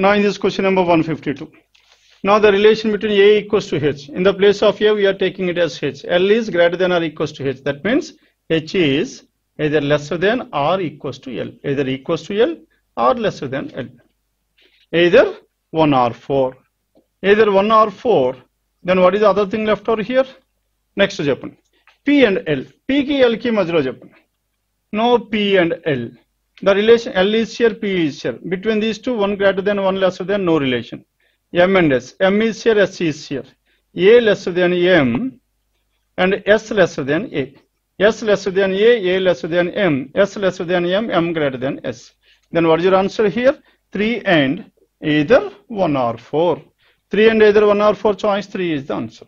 Now in this question number 152. Now the relation between A equals to H. In the place of A, we are taking it as H. L is greater than or equals to H. That means H is either lesser than or equals to L. Either equals to L or lesser than L. Either 1 or 4. Either 1 or 4. Then what is the other thing left over here? Next Japan. P and L. P ki L ki majro Japan. No P and L. The relation L is here, P is here. Between these two, one greater than, one lesser than, no relation. M and S. M is here, S is here. A lesser than M and S lesser than A. S lesser than A, A lesser than M, S lesser than M, M greater than S. Then what is your answer here? 3 and either 1 or 4. 3 and either 1 or 4 choice 3 is the answer.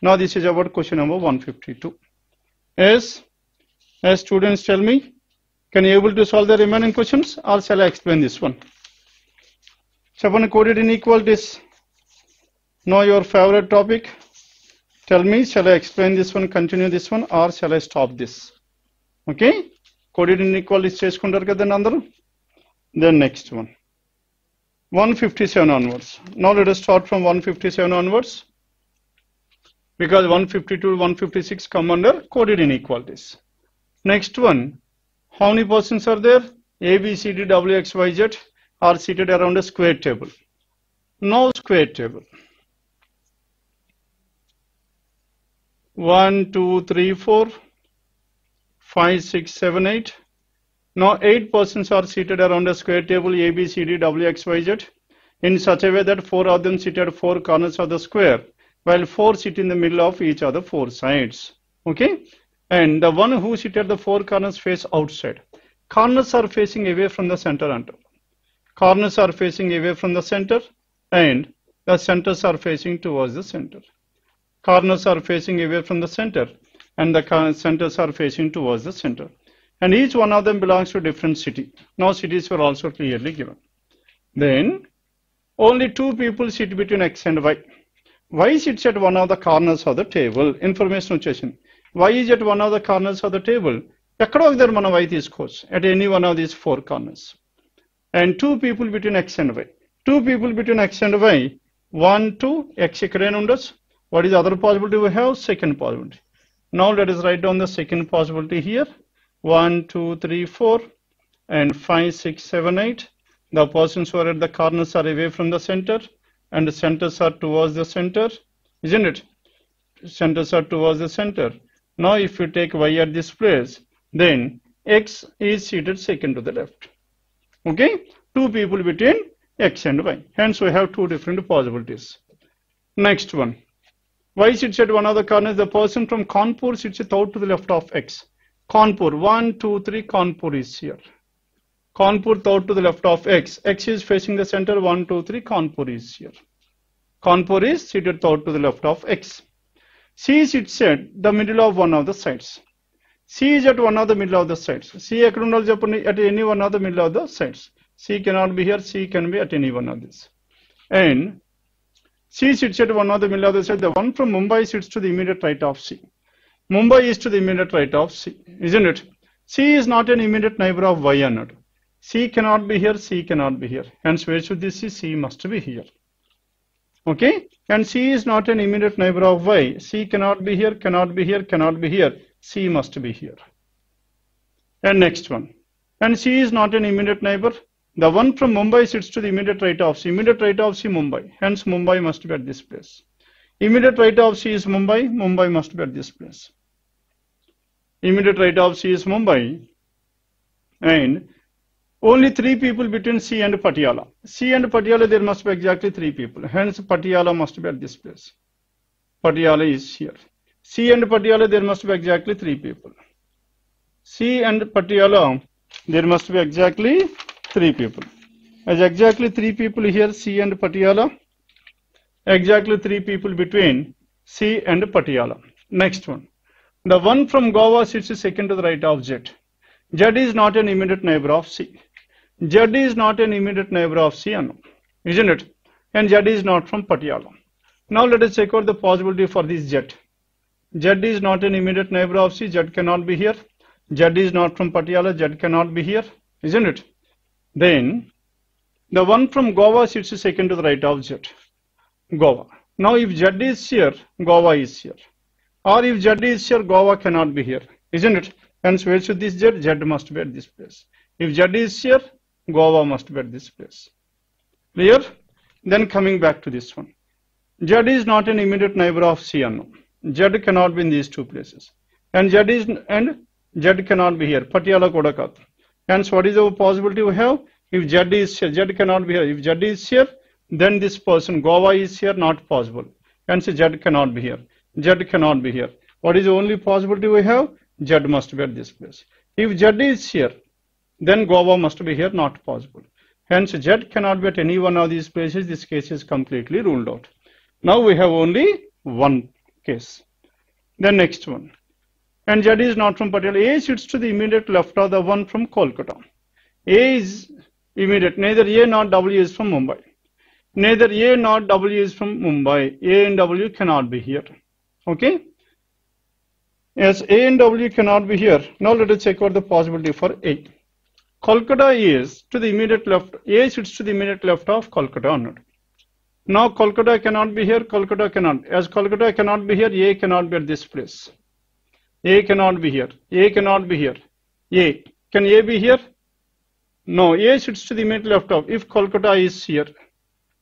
Now this is about question number 152. Yes, as students tell me, can you able to solve the remaining questions or shall I explain this one? Someone coded inequalities. Know your favorite topic. Tell me, shall I explain this one, continue this one or shall I stop this? Okay. Coded inequalities చేసుకుంటారు కదండి another. then next one 157 onwards now let us start from 157 onwards because 152 156 come under coded inequalities next one how many persons are there? A, B, C, D, W, X, Y, Z are seated around a square table. No square table. One, two, three, four, five, six, seven, eight. Now eight persons are seated around a square table A, B, C, D, W, X, Y, Z in such a way that four of them sit at four corners of the square while four sit in the middle of each the four sides. Okay? And the one who sit at the four corners face outside. Corners are facing away from the center and corners are facing away from the center and the centers are facing towards the center. Corners are facing away from the center and the centers are facing towards the center. And each one of them belongs to different city. Now cities were also clearly given. Then only two people sit between X and Y. Y sits at one of the corners of the table. Information chasing Y is at one of the corners of the table. ఎక్కడో ఒక దగ్గర మనం Y తీసుకోవచ్చు. At any one of these four corners. And two people between X and Y. Two people between X and Y. One, two, X ఎక్కడైనా ఉండొచ్చు. What is the other possibility we have? Second possibility. Now let us write down the second possibility here. One, two, three, four, and five, six, seven, eight. The persons who are at the corners are away from the center, and the centers are towards the center, isn't it? Centers are towards the center. Now, if you take y at this place, then x is seated second to the left. Okay? Two people between x and y. Hence, we have two different possibilities. Next one. Y sits at one of the corners. The person from Kanpur sits out to the left of x. Kanpur, one, two, three, Kanpur is here. Kanpur out to the left of x. x is facing the center, one, two, three, Kanpur is here. Kanpur is seated out to the left of x. C is it said the middle of one of the sides. C is at one of the middle of the sides. C acknowledges upon at any one of the middle of the sides. C cannot be here, C can be at any one of these. And C sits at one of the middle of the side. The one from Mumbai sits to the immediate right of C. Mumbai is to the immediate right of C, isn't it? C is not an immediate neighbor of Y or not. C cannot be here, C cannot be here. Hence, where should this C? C must be here. Okay? And C is not an immediate neighbor of Y. C cannot be here, cannot be here, cannot be here. C must be here. And next one. And C is not an immediate neighbor. The one from Mumbai sits to the immediate right of C. Immediate right of C, Mumbai. Hence, Mumbai must be at this place. Immediate right of C is Mumbai. Mumbai must be at this place. Immediate right of C is Mumbai. And only three people between C and Patiala. C and Patiala, there must be exactly three people. Hence, Patiala must be at this place. Patiala is here. C and Patiala, there must be exactly three people. C and Patiala, there must be exactly three people. As exactly three people here, C and Patiala, exactly three people between C and Patiala. Next one. The one from Goa sits second to the right of Z. Z is not an immediate neighbor of C. Z is not an immediate neighbor of C, isn't it? And Z is not from Patiala. Now let us check out the possibility for this Z. Z is not an immediate neighbor of C. Z cannot be here. Z is not from Patiala. Z cannot be here, isn't it? Then The one from Goa sits second to the right of Z. Goa. Now if Z is here, Goa is here. Or if Z is here, Goa cannot be here. Isn't it? Hence where should this Z? Z must be at this place. If Z is here, Goa must be at this place. Clear? Then coming back to this one. Z is not an immediate neighbor of C unknown. Z cannot be in these two places. And Z is and Z cannot be here. Patiala kuda kaadu. Hence what is the possibility we have? If Z is here, Z cannot be here. If Z is here, then this person Goa is here, not possible. Hence Z cannot be here. Z cannot be here. What is the only possibility we have? Z must be at this place. If Z is here, then Goa must be here, not possible. Hence Z cannot be at any one of these places. This case is completely ruled out. Now we have only one case. The next one. And Z is not from Patiala. A sits to the immediate left of the one from Kolkata. A is immediate. Neither A nor W is from Mumbai. Neither A nor W is from Mumbai. A and W cannot be here. Okay. Yes, A and W cannot be here. Now let us check out the possibility for A. Kolkata is to the immediate left. A sits to the immediate left of Kolkata. Now Kolkata cannot be here, Kolkata cannot. As Kolkata cannot be here, A cannot be at this place. A cannot be here. A cannot be here. A. Can A be here? No. A sits to the immediate left of. If Kolkata is here,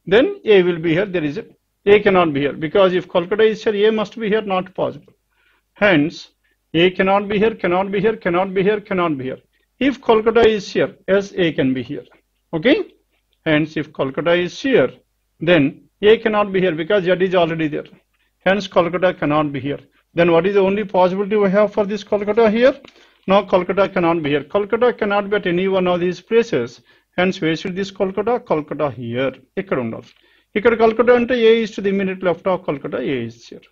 then A will be here. There is a. A cannot be here. Because if Kolkata is here, A must be here. Not possible. Hence, A cannot be here, cannot be here, cannot be here, cannot be here If Kolkata is here, yes, A can be here. Okay? Hence, if Kolkata is here, then A cannot be here because Z is already there. Hence, Kolkata cannot be here. Then what is the only possibility we have for this Kolkata here? No, Kolkata cannot be here. Kolkata cannot be at any one of these places. Hence, where should this Kolkata? Kolkata here. ఇక్కడ ఉండాలి ఇక్కడ Kolkata అంటే A is to the immediate left of Kolkata, A is here.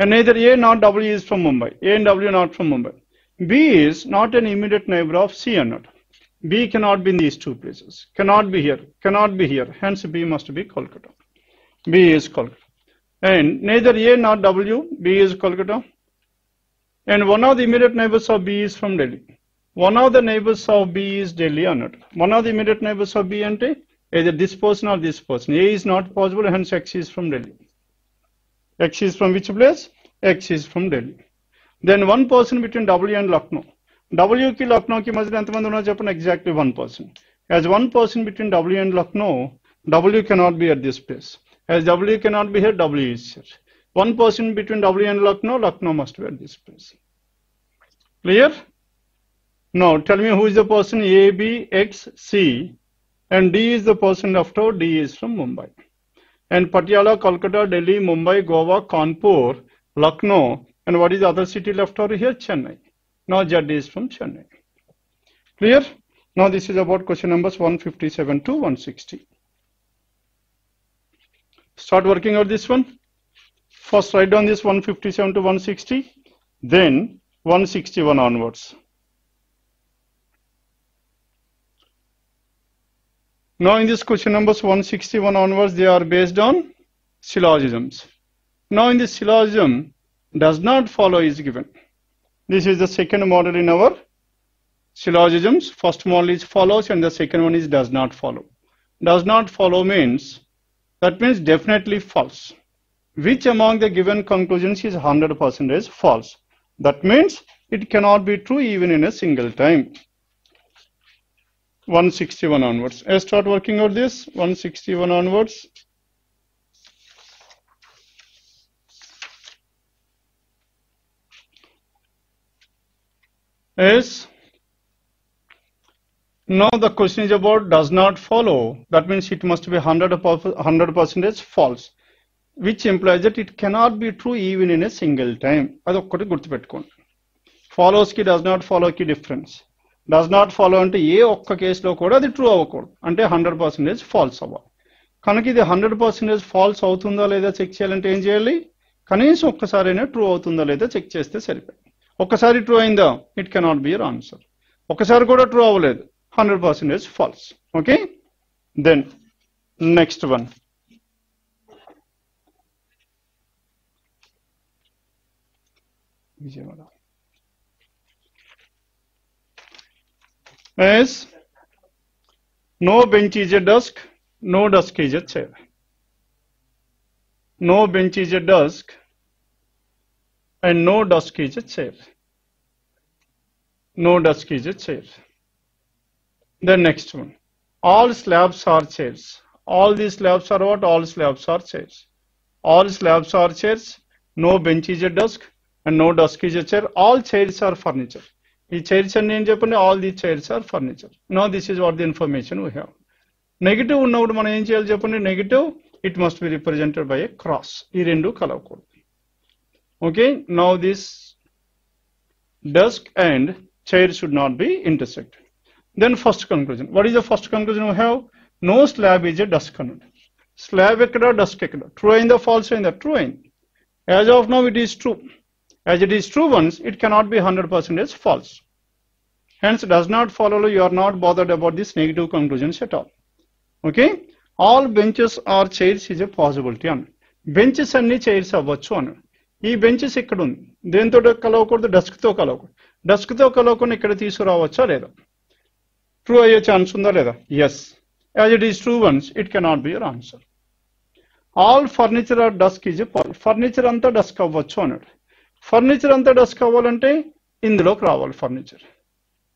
And neither A nor W is from Mumbai. A and W not from Mumbai. B is not an immediate neighbor of C and not. B cannot be in these two places. Cannot be here. Cannot be here. Hence B must be Kolkata. B is Kolkata. And neither A nor W, B is Kolkata. And one of the immediate neighbors of B is from Delhi. One of the neighbors of B is Delhi or not. One of the immediate neighbors of B ante either this person or this person. A is not possible, hence X is from Delhi. X is from which place? X is from Delhi Then one person between W and Lucknow. W కి Lucknow కి మధ్యలో ఎంతమంది ఉన్నారు చెప్పండి exactly one person as one person between W and Lucknow, W cannot be at this place. As W cannot be here, W is here. One person between W and Lucknow, Lucknow must be at this place. Clear? Now tell me who is the person A, B, X, C, and D is the person left out. D is from Mumbai. And Patiala, Kolkata, Delhi, Mumbai, Goa, Kanpur, Lucknow, and what is the other city left over here? Chennai. Now Z is from Chennai. Clear? Now this is about question numbers 157 to 160. Start working out this one. First write down this 157 to 160, then 161 onwards. Now in this question numbers 161 onwards, they are based on syllogisms. Now in this syllogism, does not follow is given. This is the second model in our syllogisms. First model is follows and the second one is does not follow. Does not follow means, that means definitely false. Which among the given conclusions is 100% is false? That means it cannot be true even in a single time. 161 onwards. I start working out this 161 onwards. Is Now the question is about does not follow. That means it must be 100 percentage false. Which implies that it cannot be true even in a single time. అదొక్కటి గుర్తుపెట్టుకోండి ఫాలోస్కి does not follow కి difference does not follow అంటే ఏ ఒక్క కేసులో కూడా అది ట్రూ అవ్వకూడదు అంటే హండ్రెడ్ పర్సెంటేజ్ ఫాల్స్ అవ్వాలి కనుక ఇది హండ్రెడ్ పర్సెంటేజ్ ఫాల్స్ అవుతుందా లేదా చెక్ చేయాలంటే ఏం చేయాలి కనీసం ఒక్కసారైనా ట్రూ అవుతుందా లేదా చెక్ చేస్తే సరిపోయి ఒక్కసారి ట్రూ అయిందా it cannot be your answer ఒకసారి కూడా ట్రూ అవ్వలేదు hundred percentage false okay then next one Vijayawada Yes. No bench is a desk. No desk is a chair. No bench is a desk. And no desk is a chair. No desk is a chair. The next one. All slabs are chairs. All these slabs are what? All slabs are chairs. All slabs are chairs. No bench is a desk. And no desk is a chair. All chairs are furniture. ఈ chairs అన్ని ఏం చెప్పండి all the chairs are furniture no this is what the information we have negative ఉన్నప్పుడు మనం ఏం చేయాలి చెప్పండి negative it must be represented by a cross ఈ రెండు కలవకూడదు okay now this desk and chair should not be intersected. Then first conclusion. What is the first conclusion we have? No slab is a desk connector slab ekada desk ekada true in the false in the? True in. As of now it is true. As it is true once it cannot be 100% false. Hence does not follow you are not bothered about this negative conclusions at all. Okay? All benches or chairs is a possibility. On benches and chairs avachchu ఈ benches ఇక్కడ ఉంది దేంతో కలవకూడదు? డస్క్తో కలవకూడదు. డస్క్తో కలవకుండా ఇక్కడ తీసుకురావచ్చా? లేదా? True అయ్యే chance ఉందా? లేదా? Yes as it is true once it cannot be your answer all furniture are desk is furniture అంతా డస్క్ అవ్వచ్చు అన్నాడు. ఫర్నిచర్ అంతా డస్క్ అవ్వాలంటే ఇందులోకి రావాలి ఫర్నిచర్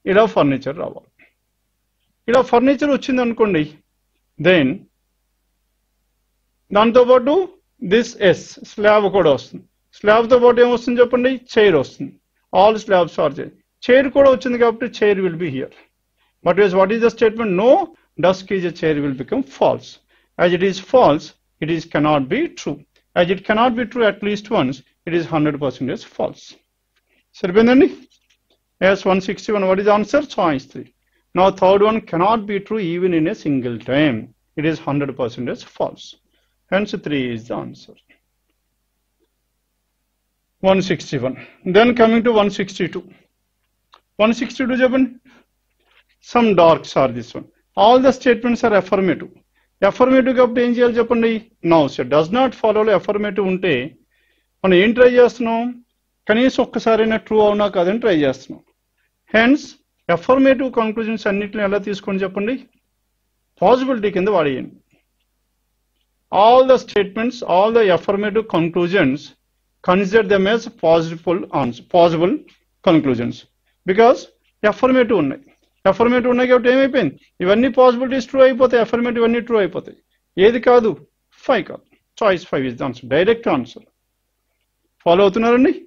ఇలా ఫర్నిచర్ రావాలి. ఇలా ఫర్నిచర్ వచ్చింది అనుకోండి దెన్ దాంతోపాటు దిస్ ఎస్ స్లాబ్ కూడా వస్తుంది. స్లాబ్తో పాటు ఏమొస్తుంది చెప్పండి చైర్ వస్తుంది all slabs are chair chair కూడా వచ్చింది కాబట్టి chair will be here but is what is the statement no desk is a chair will become false as it is falls it is cannot be true. As it cannot be true at least once, it is 100% false. సరిపోయిందండి yes one sixty one what is answer choice three నా third one cannot be true even in a single time it is hundred percentage false hence three is the answer one sixty one. Then coming to one sixty two. One sixty two చెప్పండి? Some darks are this one all the statements are affirmative. Affirmative కాబట్టి ఏం చేయాలి చెప్పండి? నా sir does not ఫాలోలో affirmative ఉంటే మనం ఏం ట్రై చేస్తున్నాం? కనీసం ఒక్కసారైనా ట్రూ అవునా కాదని ట్రై చేస్తున్నాం. హెన్స్ అఫర్మేటివ్ కంక్లూజన్స్ అన్నింటిని ఎలా తీసుకోండి చెప్పండి? పాసిబిలిటీ కింద వాడేయండి. All the statements all the affirmative conclusions consider them as possible answer, possible conclusions because affirmative ఉన్నాయి. ఎఫర్మేటివ్ ఉన్నాయి కాబట్టి ఏమైపోయింది? ఇవన్నీ పాసిబిలిటీస్ ట్రూ అయిపోతాయి. ఎఫర్మేటివ్ అన్ని ట్రూ అయిపోతాయి. ఏది కాదు? ఫైవ్ కాదు. Choice five is the answer direct answer follow అవుతున్నారండి?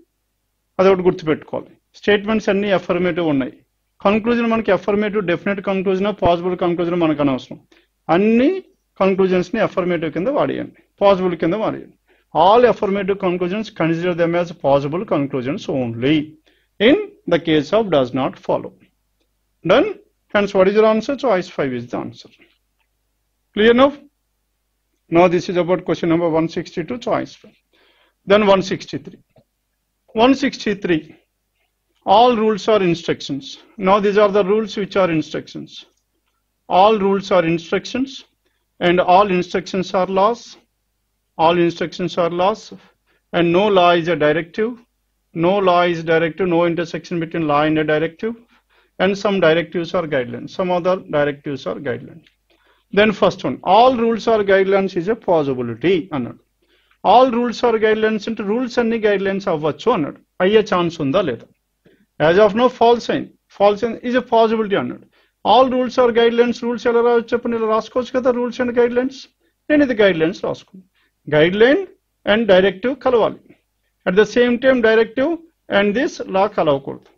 అదొకటి గుర్తుపెట్టుకోవాలి. స్టేట్మెంట్స్ అన్ని ఎఫర్మేటివ్ ఉన్నాయి. కన్క్లూజన్ మనకి affirmative definite conclusion possible conclusion మనకు అనవసరం. అన్ని కన్క్లూజన్స్ని ఎఫర్మేటివ్ కింద వాడేయండి. పాసిబుల్ కింద వాడేయండి. all affirmative conclusions consider them as possible conclusions only. In the case of does not follow. Done. Hence what is your answer? Choice 5 is the answer. Clear enough? Now this is about question number 162 choice 5 then 163 163 all rules are instructions. Now these are the rules which are instructions. All rules are instructions and all instructions are laws All instructions are laws, and no law is a directive. No law is directive, no intersection between law and a directive and some directives or guidelines. Some other directives or guidelines. Then first one, all rules or guidelines is a possibility అన్నాడు all rules are guidelines అంటే rules అన్ని guidelines అవ్వచ్చు అన్నాడు అయ్యే chance ఉందా లేదా as of no false అయింది false అయింది ఈజ్ ఎ పాసిబిలిటీ అన్నాడు all rules are guidelines rules ఎలా రావచ్చు చెప్పండి ఇలా రాసుకోవచ్చు కదా రూల్స్ అండ్ గైడ్లైన్స్ నేను ఇది గైడ్లైన్స్ రాసుకున్నాను గైడ్ లైన్ అండ్ డైరెక్టివ్ కలవాలి at the same time directive and this law కలవకూడదు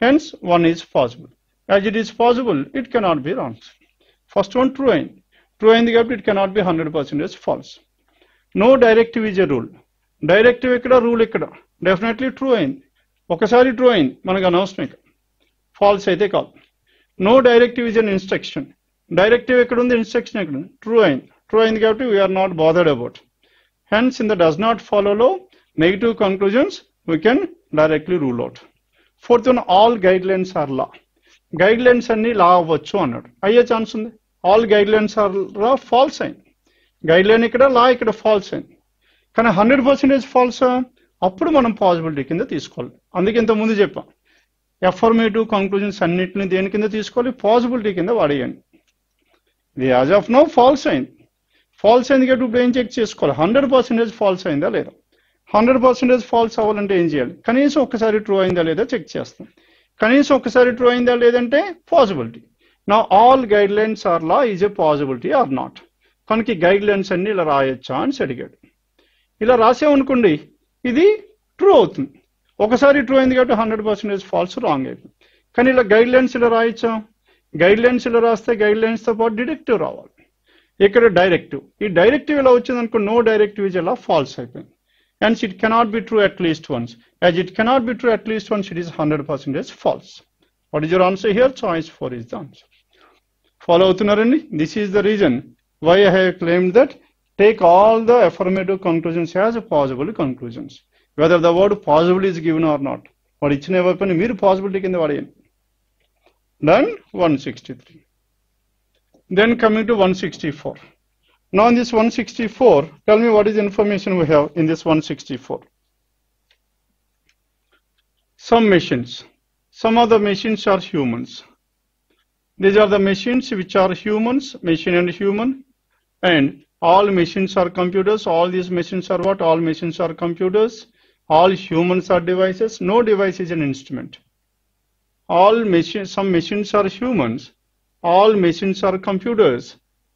Hence, one is possible. As it is possible, it cannot be wrong. First one, true అయింది true అయింది కాబట్టి it cannot be 100% false. No directive is a rule. Directive ఇక్కడ rule ఇక్కడ definitely true అయింది ఒకసారి true అయింది మనకు అనవసరం ఇక ఫాల్స్ అయితే కాదు no directive is an instruction directive ఎక్కడ ఉంది ఇన్స్ట్రక్షన్ ఎక్కడ ఉంది ట్రూ అయింది ట్రూ అయింది కాబట్టి we are not bothered about Hence in the does not ఫాలోలో negative conclusions we can directly rule out fourth one all guidelines are law guidelines అన్ని law అవ్వచ్చు అన్నాడు అయ్యే ఛాన్స్ ఉంది all guidelines are law false అయింది guideline ఇక్కడ law ఇక్కడ falls అయింది కానీ హండ్రెడ్ పర్సెంటేజ్ ఫాల్స్ అప్పుడు మనం పాజిబిలిటీ కింద తీసుకోవాలి. అందుకే ఇంత ముందు చెప్పాం. ఎఫర్మేటివ్ కంక్లూజన్స్ అన్నిటిని దేని కింద తీసుకోవాలి? పాజిబిలిటీ కింద వాడేయండి. ఇది యాజ్ ఆఫ్ నో ఫాల్స్ అయింది ఫాల్స్ అయింది కాబట్టి ఇప్పుడు ఏం చెక్ చేసుకోవాలి? హండ్రెడ్ పర్సెంటేజ్ ఫాల్స్ అయిందా లేదా? హండ్రెడ్ పర్సెంటేజ్ ఫాల్స్ అవ్వాలంటే ఏం చేయాలి? కనీసం ఒకసారి ట్రూ అయిందా లేదా చెక్ చేస్తాం. కనీసం ఒకసారి ట్రూ అయిందా లేదంటే పాసిబిలిటీ నా all guidelines are law is a possibility or not కనుక గైడ్ లైన్స్ అన్ని ఇలా రాయొచ్చా అని అడిగాడు. ఇలా రాసామనుకోండి ఇది ట్రూ అవుతుంది. ఒకసారి ట్రూ అయింది కాబట్టి హండ్రెడ్ పర్సెంటేజ్ ఫాల్స్ రాంగ్ అయిపోయింది కానీ ఇలా గైడ్ లైన్స్ ఇలా రాయొచ్చా? గైడ్ లైన్స్ ఇలా రాస్తే గైడ్ లైన్స్తో పాటు డిడక్టివ్ రావాలి. ఇక్కడ డైరెక్టివ్ ఈ డైరెక్టివ్ ఇలా వచ్చింది అనుకో నో డైరెక్టివ్ ఇస్ ఎలా ఫాల్స్ అయిపోయింది and it cannot be true at least once as it cannot be true at least once it is hundred percentage false what is your answer here choice four is the answer follow అవుతున్నారండి? This is the reason why I have claim that take all the affirmative conclusions as possible conclusions whether the word possible is given or not వాడు ఇచ్చిన వైపుని మీరు possibility కింద వాడేయండి. Done one sixty three Then coming to 164. Now in this 164, tell me what is the information we have in this 164. Some machines. Some of the machines are humans. These are the machines which are humans, machine and human. And all machines are computers. All these machines are what? All machines are computers. All humans are devices. No device is an instrument. All machines, some machines are humans All machines are computers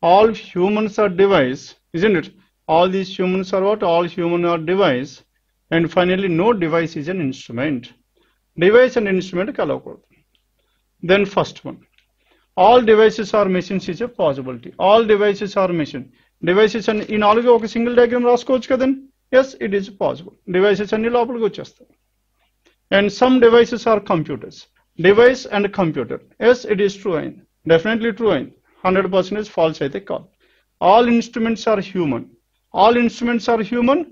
all humans are device, isn't it? All these humans are what? All human are device. And finally, no device is an instrument. Device and instrument కలవకూడదు Then first one. All devices are machines is a possibility. All devices are machine. Devices అని ఈ నాలుగు ఒక single diagram రాసుకోవచ్చు కదండి yes it is possible devices అన్ని లోపలికి వచ్చేస్తాయి and some devices are computers device and computer yes it is true అయింది definitely true అయింది హండ్రెడ్ పర్సెంటేజ్ ఫాల్స్ అయితే కాదు all instruments are human all instruments are human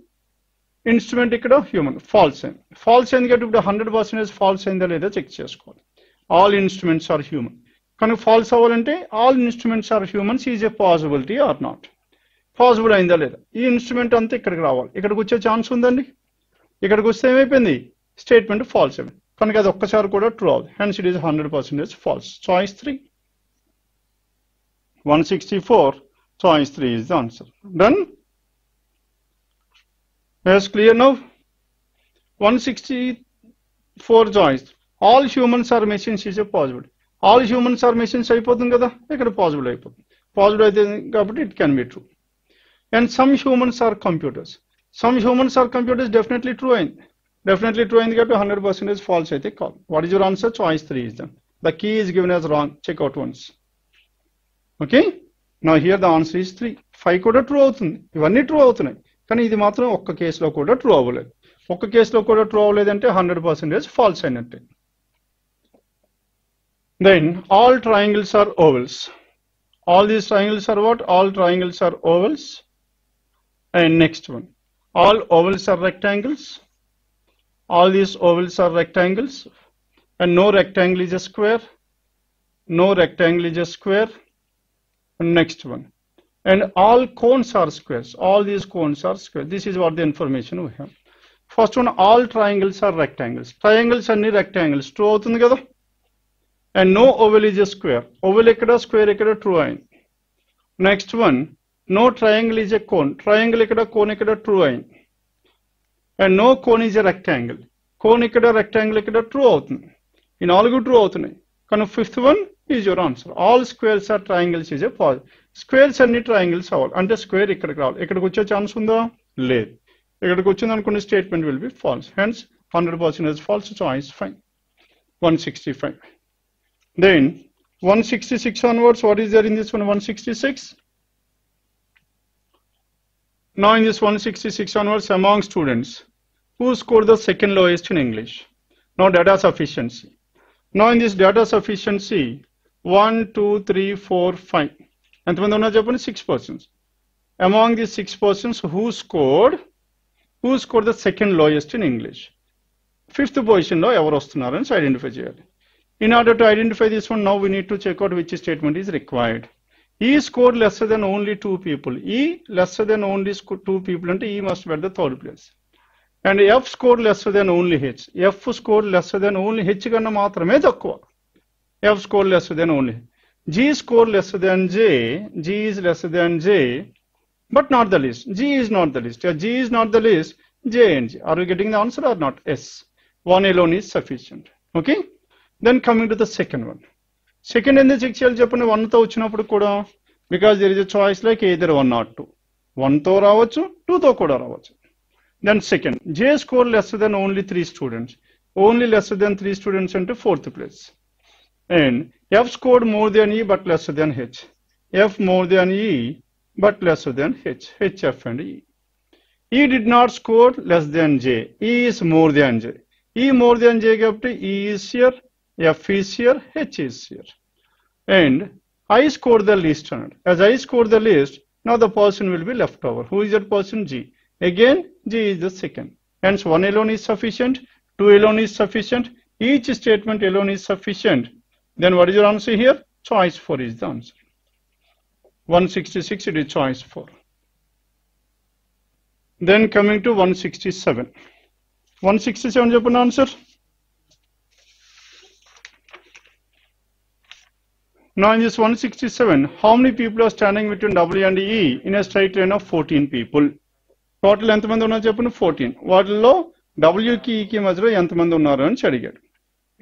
instrument ఇక్కడ human false అయింది false అయింది కాబట్టి ఇప్పుడు హండ్రెడ్ పర్సెంటేజ్ ఫాల్స్ అయిందా లేదా చెక్ చేసుకోవాలి ఆల్ ఇన్స్ట్రుమెంట్స్ ఆర్ హ్యూమన్ కనుక ఫాల్స్ అవ్వాలంటే all instruments are humans is a possibility or not possible అయిందా లేదా ఈ ఇన్స్ట్రుమెంట్ అంతా ఇక్కడికి రావాలి ఇక్కడికి వచ్చే ఛాన్స్ ఉందండి ఇక్కడికి వస్తే ఏమైపోయింది? స్టేట్మెంట్ ఫాల్స్ అయింది కనుక అది ఒక్కసారి కూడా ట్రూ అవ్వదు hence it is hundred percentage false choice three 164 choice 3 is the answer done yes clear now 164 choice all humans are machines is a possible all humans are machines అయిపోతుంది కదా ఇక్కడ possible అయిపోతుంది పాసిబుల్ అయితే కాబట్టి it can be true and some humans are computers some humans are computers definitely true అయింది definitely true అయింది కాబట్టి hundred percentage false అయితే కాదు what is your answer choice three is Dhan the key is given as wrong checkout once Okay నా here the answer is three five కూడా true అవుతుంది. ఇవన్నీ true అవుతున్నాయి. కానీ ఇది మాత్రం ఒక్క కేసులో కూడా ట్రూ అవ్వలేదు. ఒక్క కేసులో కూడా ట్రూ అవ్వలేదంటే హండ్రెడ్ పర్సెంటేజ్ ఫాల్స్ అయినట్టే. Then all triangles are ovals all these triangles are what all triangles are ovals and next one all ovals are rectangles all these ovals are rectangles and no rectangle is a square no rectangle is a square. next one and all cones are squares all these cones are square this is what the information we have first one all triangles are rectangles triangles అన్ని rectangles true అవుతుంది కదా and no oval is a square oval ఇక్కడ square ఇక్కడ true అయింది next one no triangle is a cone triangle ఇక్కడ cone ఇక్కడ true అయింది and no cone is a rectangle cone ఇక్కడ rectangle ఇక్కడ true అవుతుంది ఈ నాలుగు ట్రూ అవుతున్నాయి కానీ fifth one is your answer all squares are triangles is a pause squares అన్ని ట్రయాంగిల్స్ అవ్వాలి అంటే స్క్వేర్ ఇక్కడికి రావాలి ఇక్కడికి వచ్చే ఛాన్స్ ఉందా లేదు ఇక్కడికి వచ్చింది అనుకునే statement will be falls hence hundred percentage false choice fine one sixty five then one sixty six onwards what is there in this one one sixty six Now in this 166 onwards among students who scored the second lowest in English. Now data sufficiency. Now in this data sufficiency, 1, 2, 3, 4, 5. ఎంతమంది ఉన్నారు చెప్పండి? Six persons among the six persons who scored who score the second lowest in English fifth పొజిషన్లో ఎవరు వస్తున్నారని identify చేయాలి. In order to identify this one now we need to check out which statement is required E score less than only two people E less than only two people అంటే E must be at the third place and F score less than only H F score less than only H కన్నా మాత్రమే తక్కువ. F score lesser than only G score less than J, G is less than J, but not the list. G is not the list. Yeah, G is not the list, J and J. Are we getting the answer or not? Yes. One alone is sufficient. Okay? Then coming to the second one. Second ఎందుకు check చేయాలి చెప్పండి వన్తో వచ్చినప్పుడు కూడా because there is a choice like either one not two వన్తో రావచ్చు టూతో కూడా రావచ్చు then second J score less than only three students only less than three students అంటే fourth place and f scored more than e but lesser than h. f more than e but lesser than h, h, f and e. e did not score less than j, e is more than j. e more than j to e is here, f is here, h is here. And I score the least standard. As I score the least, now the person will be left over. Who is that person? G. Again, G is the second. Hence, one alone is sufficient, two alone is sufficient, each statement alone is sufficient Then what is your answer here? Choice 4 is the answer. 166, it is choice 4. Then coming to 167. 167 is open answer. Now in this 167, how many people are standing between W and E in a straight line of 14 people? Total ఎంతమంది ఉన్నారు చెప్పండి fourteen వాటిల్లో డబ్ల్యూకి ఈకి మధ్యలో ఎంతమంది ఉన్నారు అని అడిగాడు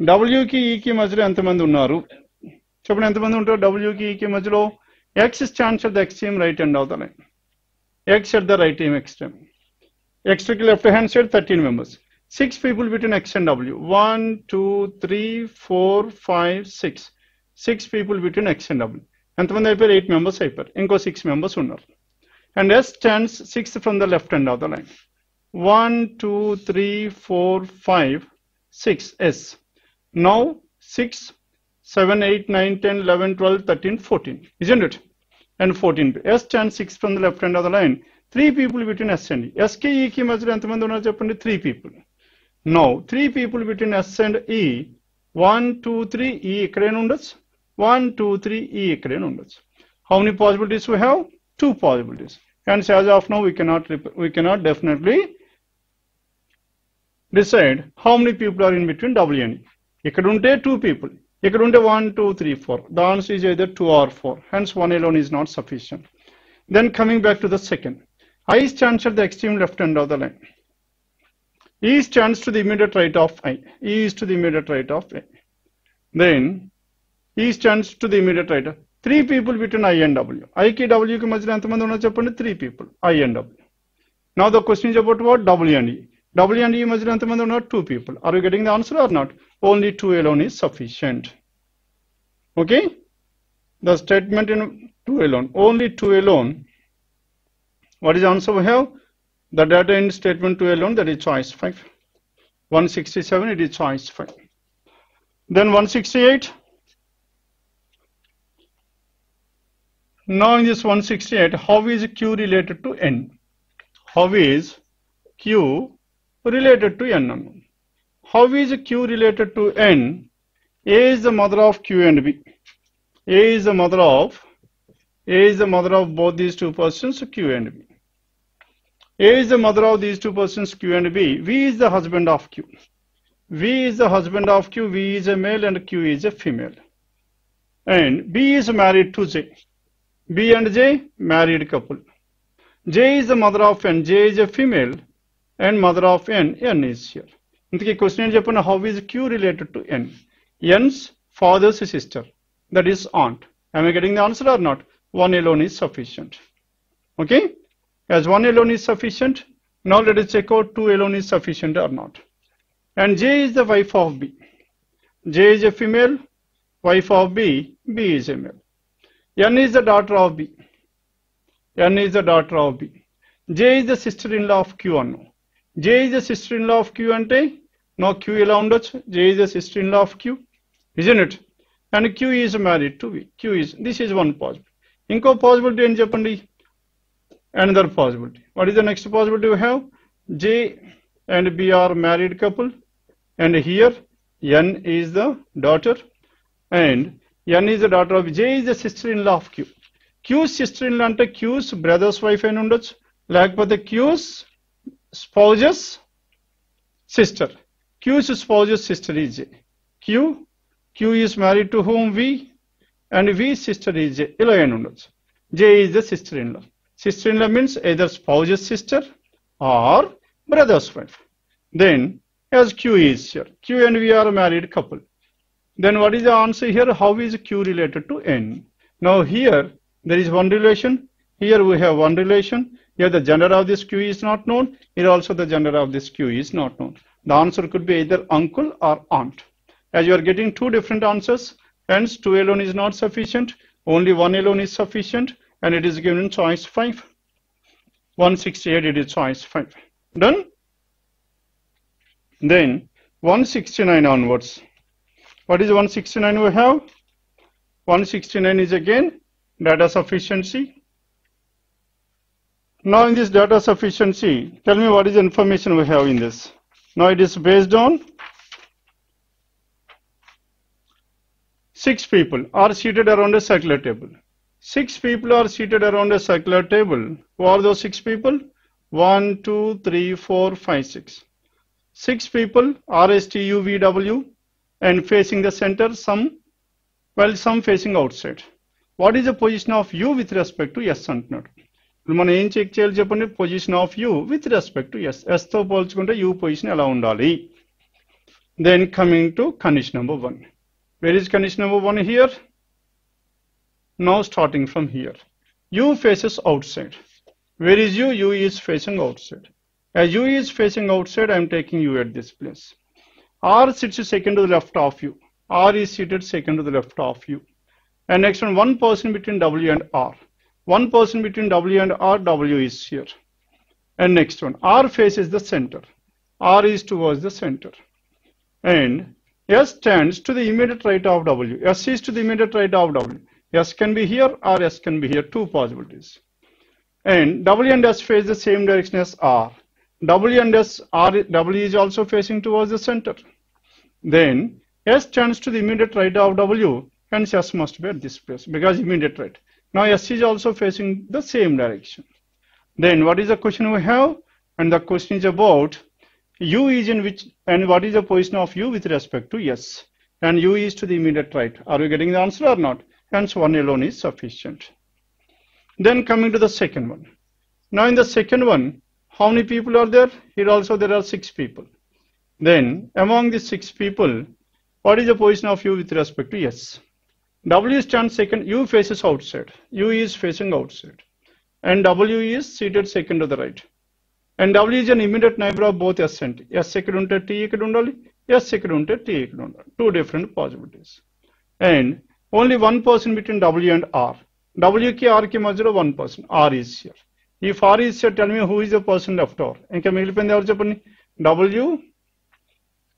డబ్ల్యూకి ఈకి మధ్యలో ఎంతమంది ఉన్నారు చెప్పండి ఎంతమంది ఉంటారు డబ్ల్యూకి ఈకి మధ్యలో X stands at the extreme right and of the line X at the right ఏం extreme ఎక్స్ట్రీకి left hand side thirteen members six people between X and W one two three four five six six people between X and W ఎంతమంది అయిపోయారు eight members అయిపోయారు ఇంకో six members ఉన్నారు and yes stands sixth from the left and of the line one two three four five six yes now six seven eight nine ten eleven twelve thirteen fourteen isn't it and 14 s stands 6 from the left hand of the line three people between yes and yes కి ఈ కి మధ్యలో ఎంతమంది ఉన్నారు చెప్పండి three people no three people between yes and ఈ one two three ఈ ఇక్కడైనా ఉండొచ్చు వన్ టూ త్రీ ఈ ఎక్కడైనా ఉండొచ్చు how many possibilities we have two possibilities and as of no we cannot we cannot definitely decide how many people are in between W and Here two people. Here one, two, three, four. The answer is either two or four. Hence one alone is not sufficient. Then coming back to the second. I stands at the extreme left end of the line. E stands to the immediate right of I. E is to the immediate right of A. Then E stands to the immediate right of three people between I and W. I ki W ki madhya anta mandu na three people I and W. Now the question is about what W and E. W and E Majilantamandam are two people. Are you getting the answer or not? Only two alone is sufficient. Okay? The statement in two alone, only two alone. What is the answer we have? The data in statement two alone, that is choice 5. 167, it is choice 5. Then 168. Now in this 168, how is Q related to N? How is Q related to n unknown. How is Q related to n? A is the mother of Q and B. A is the mother of A is the mother of both these two persons Q and B. A is the mother of these two persons Q and B. V is the husband of Q. V is the husband of Q. V is a male and Q is a female. And B is married to J. B and J married couple. J is the mother of N. J is a female and mother of n n is here ఇంతకీ question ఏం చెప్పండి how is Q related to N N's father's sister that is aunt I'm getting the answer are not one alone is sufficient okay as one alone is sufficient now let is check out two alone is sufficient are not and J is the wife of B J is a female wife of B B is a male N is the daughter of B N is the daughter of B J is the sister in law of Q అన్నాం జే is the sister in law of Q అంటే no queue ఎలా ఉండొచ్చు జే is the sister in law of Q isn't it and Q is married to V Q is this is one possibility ఇంకో possibility ఏం చెప్పండి another possibility what is the next possibility we have j and b are married couple and here n is the daughter and n is the daughter of j is the sister-in-law of q q's sister-in-law అంటే q's brother's wife అయిన ఉండొచ్చు లేకపోతే q's spouse's sister. Q's spouse's sister is J. Q, Q is married to whom? V. And V's sister is J. J is the sister-in-law. Sister-in-law means either spouse's sister or brother's wife. Then, as Q is here, Q and V are a married couple. Then what is the answer here? How is Q related to N? Now here, there is one relation. Here we have one relation. Here the gender of this Q is not known. Here also the gender of this Q is not known. The answer could be either uncle or aunt. As you are getting two different answers, hence two alone is not sufficient. Only one alone is sufficient and it is given in choice 5. 168 it is choice 5. Done? Then 169 onwards. What is 169 we have? 169 is again data sufficiency. Now in this data sufficiency, tell me what is the information we have in this. Now it is based on six people are seated around a circular table. Six people are seated around a circular table. Who are those six people? One, two, three, four, five, six. Six people, RSTUVW, and facing the center, some, well, some facing outside. What is the position of U with respect to S and node? మనం ఏం check చేయాలి చెప్పండి position of U with respect to S ఎస్తో పోల్చుకుంటే U position ఎలా ఉండాలి then coming to condition number one where is condition number one here now starting from here U faces outside where is you you is facing outside As u is facing outside, I am taking u at this place. R sits second to the left of you. R is seated second to the left of you. And next one, one person between W and R. One person between W and R, W is here. And next one, R faces the center. R is towards the center. And S stands to the immediate right of W. S is to the immediate right of W. S can be here or S can be here, two possibilities. And W and S face the same direction as R. W and S, R, W is also facing towards the center. Then S turns to the immediate right of W, hence S must be at this place because immediate right. Now S is also facing the same direction. Then what is the question we have? And the question is about U is in which, and what is the position of U with respect to S? And U is to the immediate right. Are we getting the answer or not? Hence one alone is sufficient. Then coming to the second one. Now in the second one, how many people are there? Here also there are six people. Then among the six people, what is the position of U with respect to S? W stands second, U faces outside. U is facing outside. And W is seated second to the right. And W is an immediate neighbor of both S and T. S ఇక్కడ ఉంటే T ఇక్కడ ఉండాలి S ఇక్కడ ఉంటే T ఇక్కడ ఉండాలి two different possibilities and only one person between W and R. W కి R కి మధ్యలో one person R is here ఈ far is here tell me who is the person left over ఇంకా మిగిలిపోయింది ఎవరు చెప్పండి W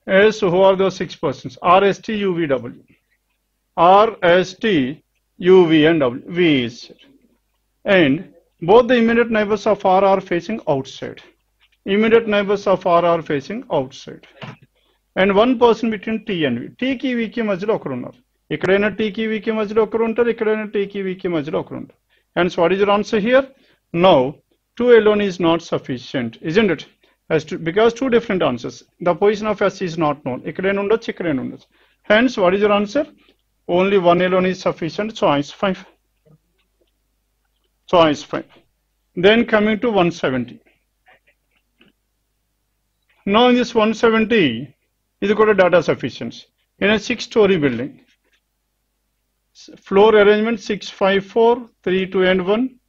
S who are those six persons? R S T U V W. R S T U V and W. V is here. And both the immediate neighbors of R are facing outside. Immediate neighbors of R are facing outside. And one person between T and V. T కి V కి మధ్యలో ఒకరు ఉన్నారు ఇక్కడైనా T కి V కి మధ్యలో ఒకరు ఉంటారు ఇక్కడైనా T కి V కి మధ్యలో ఒకరు ఉంటారు Hence what is your answer here? No, two alone is not sufficient, isn't it? As to, because two different answers. The position of S is not known. ఇక్కడైనా ఉండొచ్చు ఇక్కడైనా ఉండొచ్చు Hence what is your answer? Only one alone is sufficient, choice 5. Choice 5. Then coming to 170. Now in this 170 is got a data sufficiency in a six-story building. Floor arrangement 654, 3, 2 and 1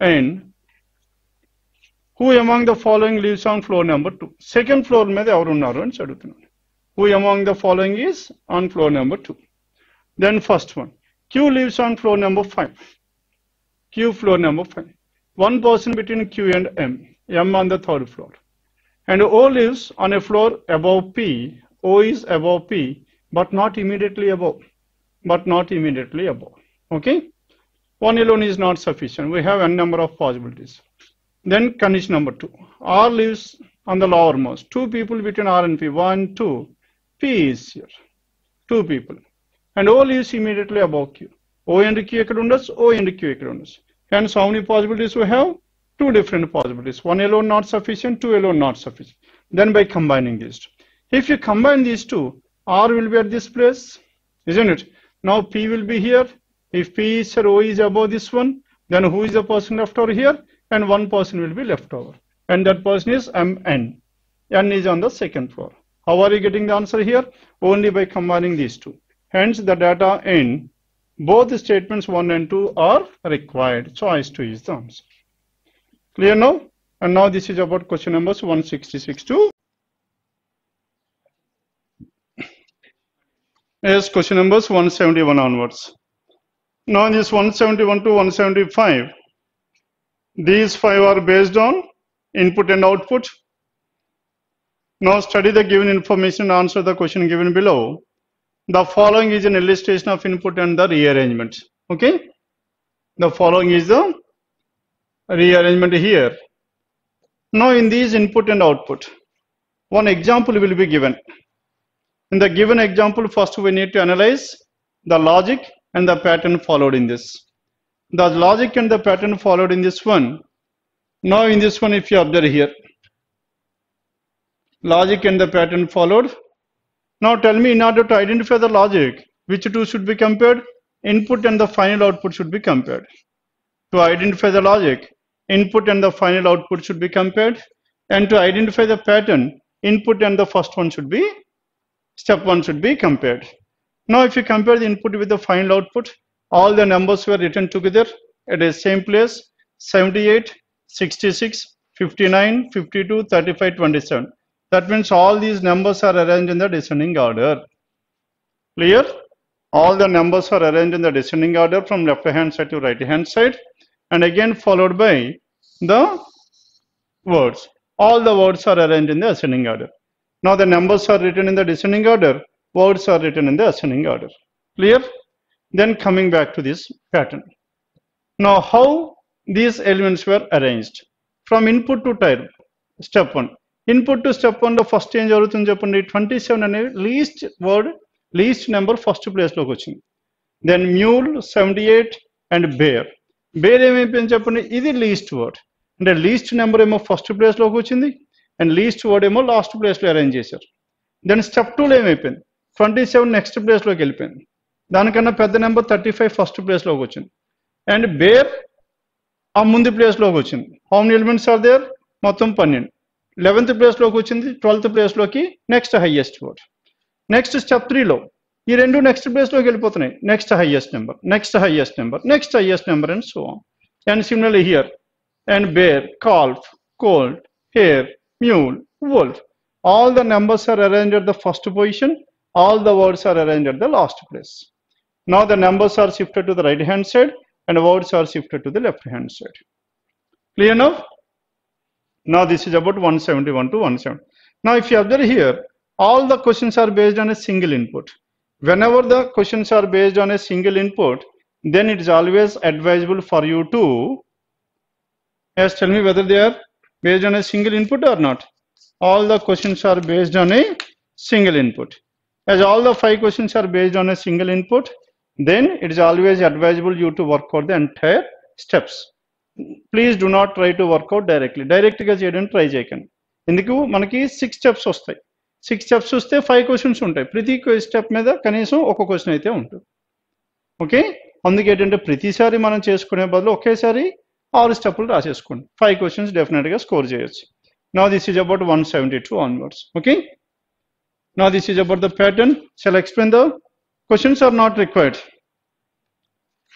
and who among the following lives on floor number 2? Second floor may the are on Who among the following is on floor number 2? Then first one, Q lives on floor number 5. Q floor number 5. One person between Q and M, M on the third floor. And O lives on a floor above P. O is above P, but not immediately above. But not immediately above. Okay? One alone is not sufficient. We have n number of possibilities. Then condition number two. R lives on the lowermost. Two people between R and P. One, two. P is here. Two people and all is immediately above Q. O and Q equivalent, O and Q equivalent. Hence, how many possibilities we have? Two different possibilities. One alone not sufficient, two alone not sufficient. Then by combining these two. If you combine these two, R will be at this place, isn't it? Now P will be here. If P is here, O is above this one, then who is the person left over here? And one person will be left over. And that person is MN. N is on the second floor. How are you getting the answer here? Only by combining these two. Hence, the data in both statements 1 and 2 are required. Choice 2 is the answer. Clear now? And now this is about question numbers 166 to Yes, question numbers 171 onwards. Now this 171 to 175, these five are based on input and output. Now study the given information answer the question given below. The following is an illustration of input and the rearrangement. Okay? The following is the rearrangement here. Now in these input and output, one example will be given. In the given example, first we need to analyze the logic and the pattern followed in this. The logic and the pattern followed in this one. Now in this one, if you observe here, logic and the pattern followed. Now tell me in order to identify the logic, which two should be compared? Input and the final output should be compared. To identify the logic, input and the final output should be compared. And to identify the pattern, input and the first one should be step one should be compared. Now if you compare the input with the final output, all the numbers were written together at the same place 78, 66, 59, 52, 35, 27. That means all these numbers are arranged in the descending order. Clear? All the numbers are arranged in the descending order from left hand side to right hand side and again followed by the words. All the words are arranged in the ascending order. Now the numbers are written in the descending order, words are written in the ascending order. Clear? Then coming back to this pattern. Now how these elements were arranged? From input to type, step 1. Input to step వన్లో first ఏం జరుగుతుంది చెప్పండి? Twenty seven అనేది least word least number first ప్లేస్లోకి వచ్చింది. Then mule seventy eight and bear bear ఏమైపోయింది చెప్పండి? ఇది లీస్ట్ వర్డ్ అంటే లీస్ట్ నెంబర్ ఏమో ఫస్ట్ ప్లేస్లోకి వచ్చింది అండ్ లీస్ట్ వర్డ్ ఏమో లాస్ట్ ప్లేస్లో అరేంజ్ చేశారు. దెన్ స్టెప్ టూలో ఏమైపోయింది? ట్వంటీ సెవెన్ నెక్స్ట్ ప్లేస్లోకి వెళ్ళిపోయింది. దానికన్నా పెద్ద నెంబర్ థర్టీ ఫైవ్ ఫస్ట్ ప్లేస్లోకి వచ్చింది. అండ్ బేర్ ఆ ముందు ప్లేస్లోకి వచ్చింది. How many elements are there మొత్తం పన్నెండు. లెవెన్త్ ప్లేస్లోకి వచ్చింది ట్వెల్త్ ప్లేస్లోకి next highest word next step త్రీలో ఈ రెండు నెక్స్ట్ ప్లేస్లోకి వెళ్ళిపోతున్నాయి next highest number next highest number next highest number and so and similarly here and bear calf cold hair mule, wolf. All the numbers are arranged at the first position. All the words are arranged at the last place. Now the numbers are shifted to the right hand side and words are shifted to the left hand side. Clear now? Now this is about 171 to 170. Now if you observe here, all the questions are based on a single input. Whenever the questions are based on a single input, then it is always advisable for you to, yes, tell me whether they are based on a single input or not. All the questions are based on a single input. As all the five questions are based on a single input, then it is always advisable you to work out the entire steps. Please do not try to work out directly డైరెక్ట్గా చేయడానికి try చేయకండి. ఎందుకు? మనకి six steps వస్తాయి. Six steps వస్తే five questions ఉంటాయి. ప్రతి step మీద కనీసం ఒక క్వశ్చన్ అయితే ఉంటుంది. ఓకే అందుకే ఏంటంటే ప్రతిసారి మనం చేసుకునే బదులు ఒకేసారి ఆరు స్టెప్పులు రాసేసుకోండి. ఫైవ్ క్వశ్చన్స్ డెఫినెట్గా స్కోర్ చేయొచ్చు. నా this is about one seventy two onwards okay నా this is about the pattern shall explain the questions are not required